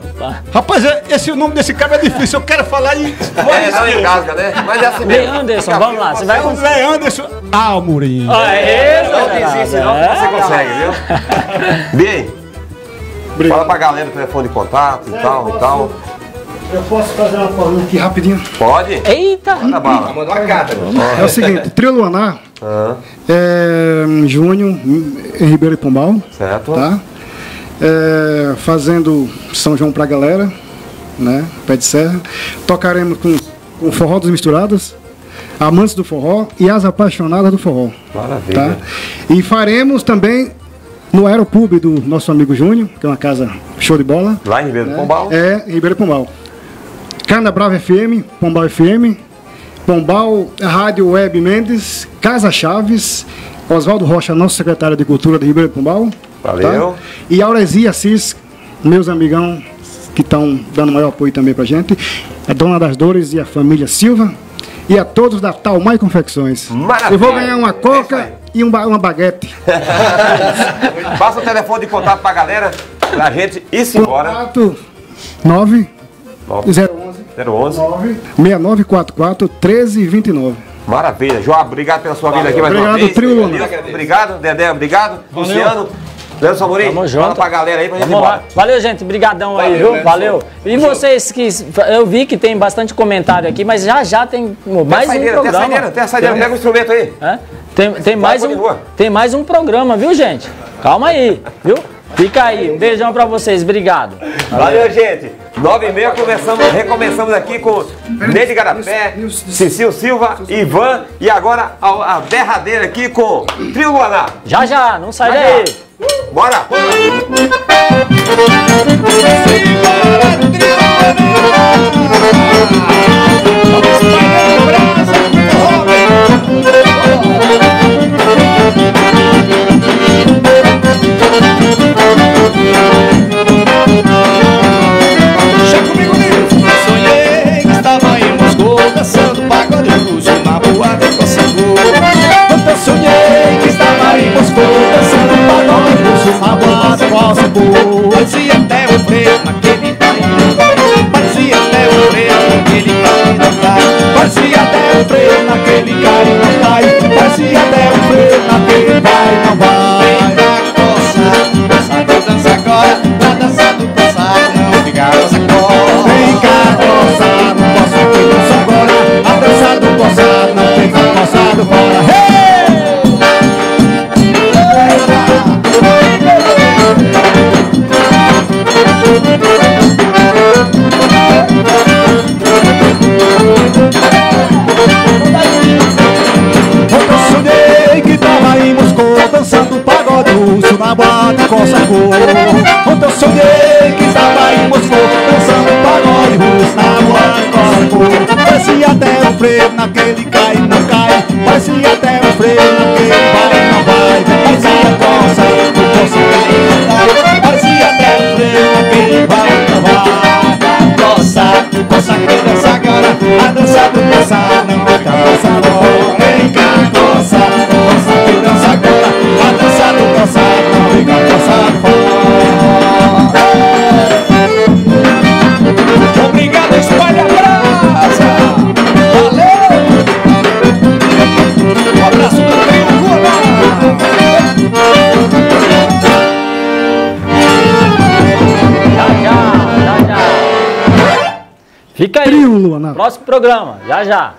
Rapaz, é- esse o nome desse cara é difícil, eu quero falar em... É, não engasga, né? Mas é assim Bem, mesmo. Anderson, vamos lá, você vai conseguir. Zé Anderson Almorim. Aê, Não desiste, não, que você consegue, viu? Bem, fala pra galera o telefone de contato e tal e tal. Eu posso fazer uma palavra aqui rapidinho? Pode? Eita! Manda bala. Manda uma carta. É o seguinte, Trio Luanar Ah, é junho em Ribeiro de Pombal, certo? tá? É, fazendo São João pra galera, né? Pé de Serra. Tocaremos com, com Forró dos Misturados, Amantes do Forró e As Apaixonadas do Forró. Maravilha. Tá? E faremos também no Aeropub do nosso amigo Júnior, que é uma casa show de bola. Lá em Ribeiro do Pombal. É, em Ribeiro Pombal. Cana Brava FM, Pombal FM, Pombal Rádio Web Mendes, Casa Chaves, Oswaldo Rocha, nosso secretário de Cultura de Ribeiro de Pombal. Valeu. tá? E Auresia Assis, meus amigão que estão dando maior apoio também pra gente. A Dona das Dores e a família Silva. E a todos da Talmai Confecções. Maravilha. Eu vou ganhar uma É coca aí. e um ba- uma baguete. Passa o telefone de contato pra galera, pra gente ir -se embora. Contato 9 Nove. 011 011. 6944 1329. Maravilha. João, obrigado pela sua vinda aqui mais uma Obrigado, vez. trio. Obrigado, Dedé, obrigado. Luciano, Leandro Samorim, Tamo fala junto. pra galera aí pra gente ir Vamos lá. embora. Valeu, gente. Brigadão aí, Valeu, viu? Nelson. Valeu. E vocês que. Eu vi que tem bastante comentário aqui, mas já já tem Tem a mais um saideira, tem a programa. saideira, tem a saideira. Pega o instrumento aí. Hã? Tem, tem, mais um, tem mais um programa, viu, gente? Calma aí, viu? Fica aí. Um beijão pra vocês. Obrigado. Valeu, gente. Nove e meia, começamos, recomeçamos aqui com Neide Garapé, Cecil Silva, Ivan e agora a, a derradeira aqui com Trio Guaná. Já já, não sai Já, daí. Bora! Chega comigo, Nilson. Sonhei que estava em Moscou Dançando pagode russo na rua de Kosovo. Eu sonhei que estava em Moscou Dançando pagode russo na rua de Kosovo. Parecia até um freio naquele país Parecia até um freio naquele carinho Parecia até um freio naquele carinho Parecia até um freio naquele vai Luanato. Próximo programa, já já.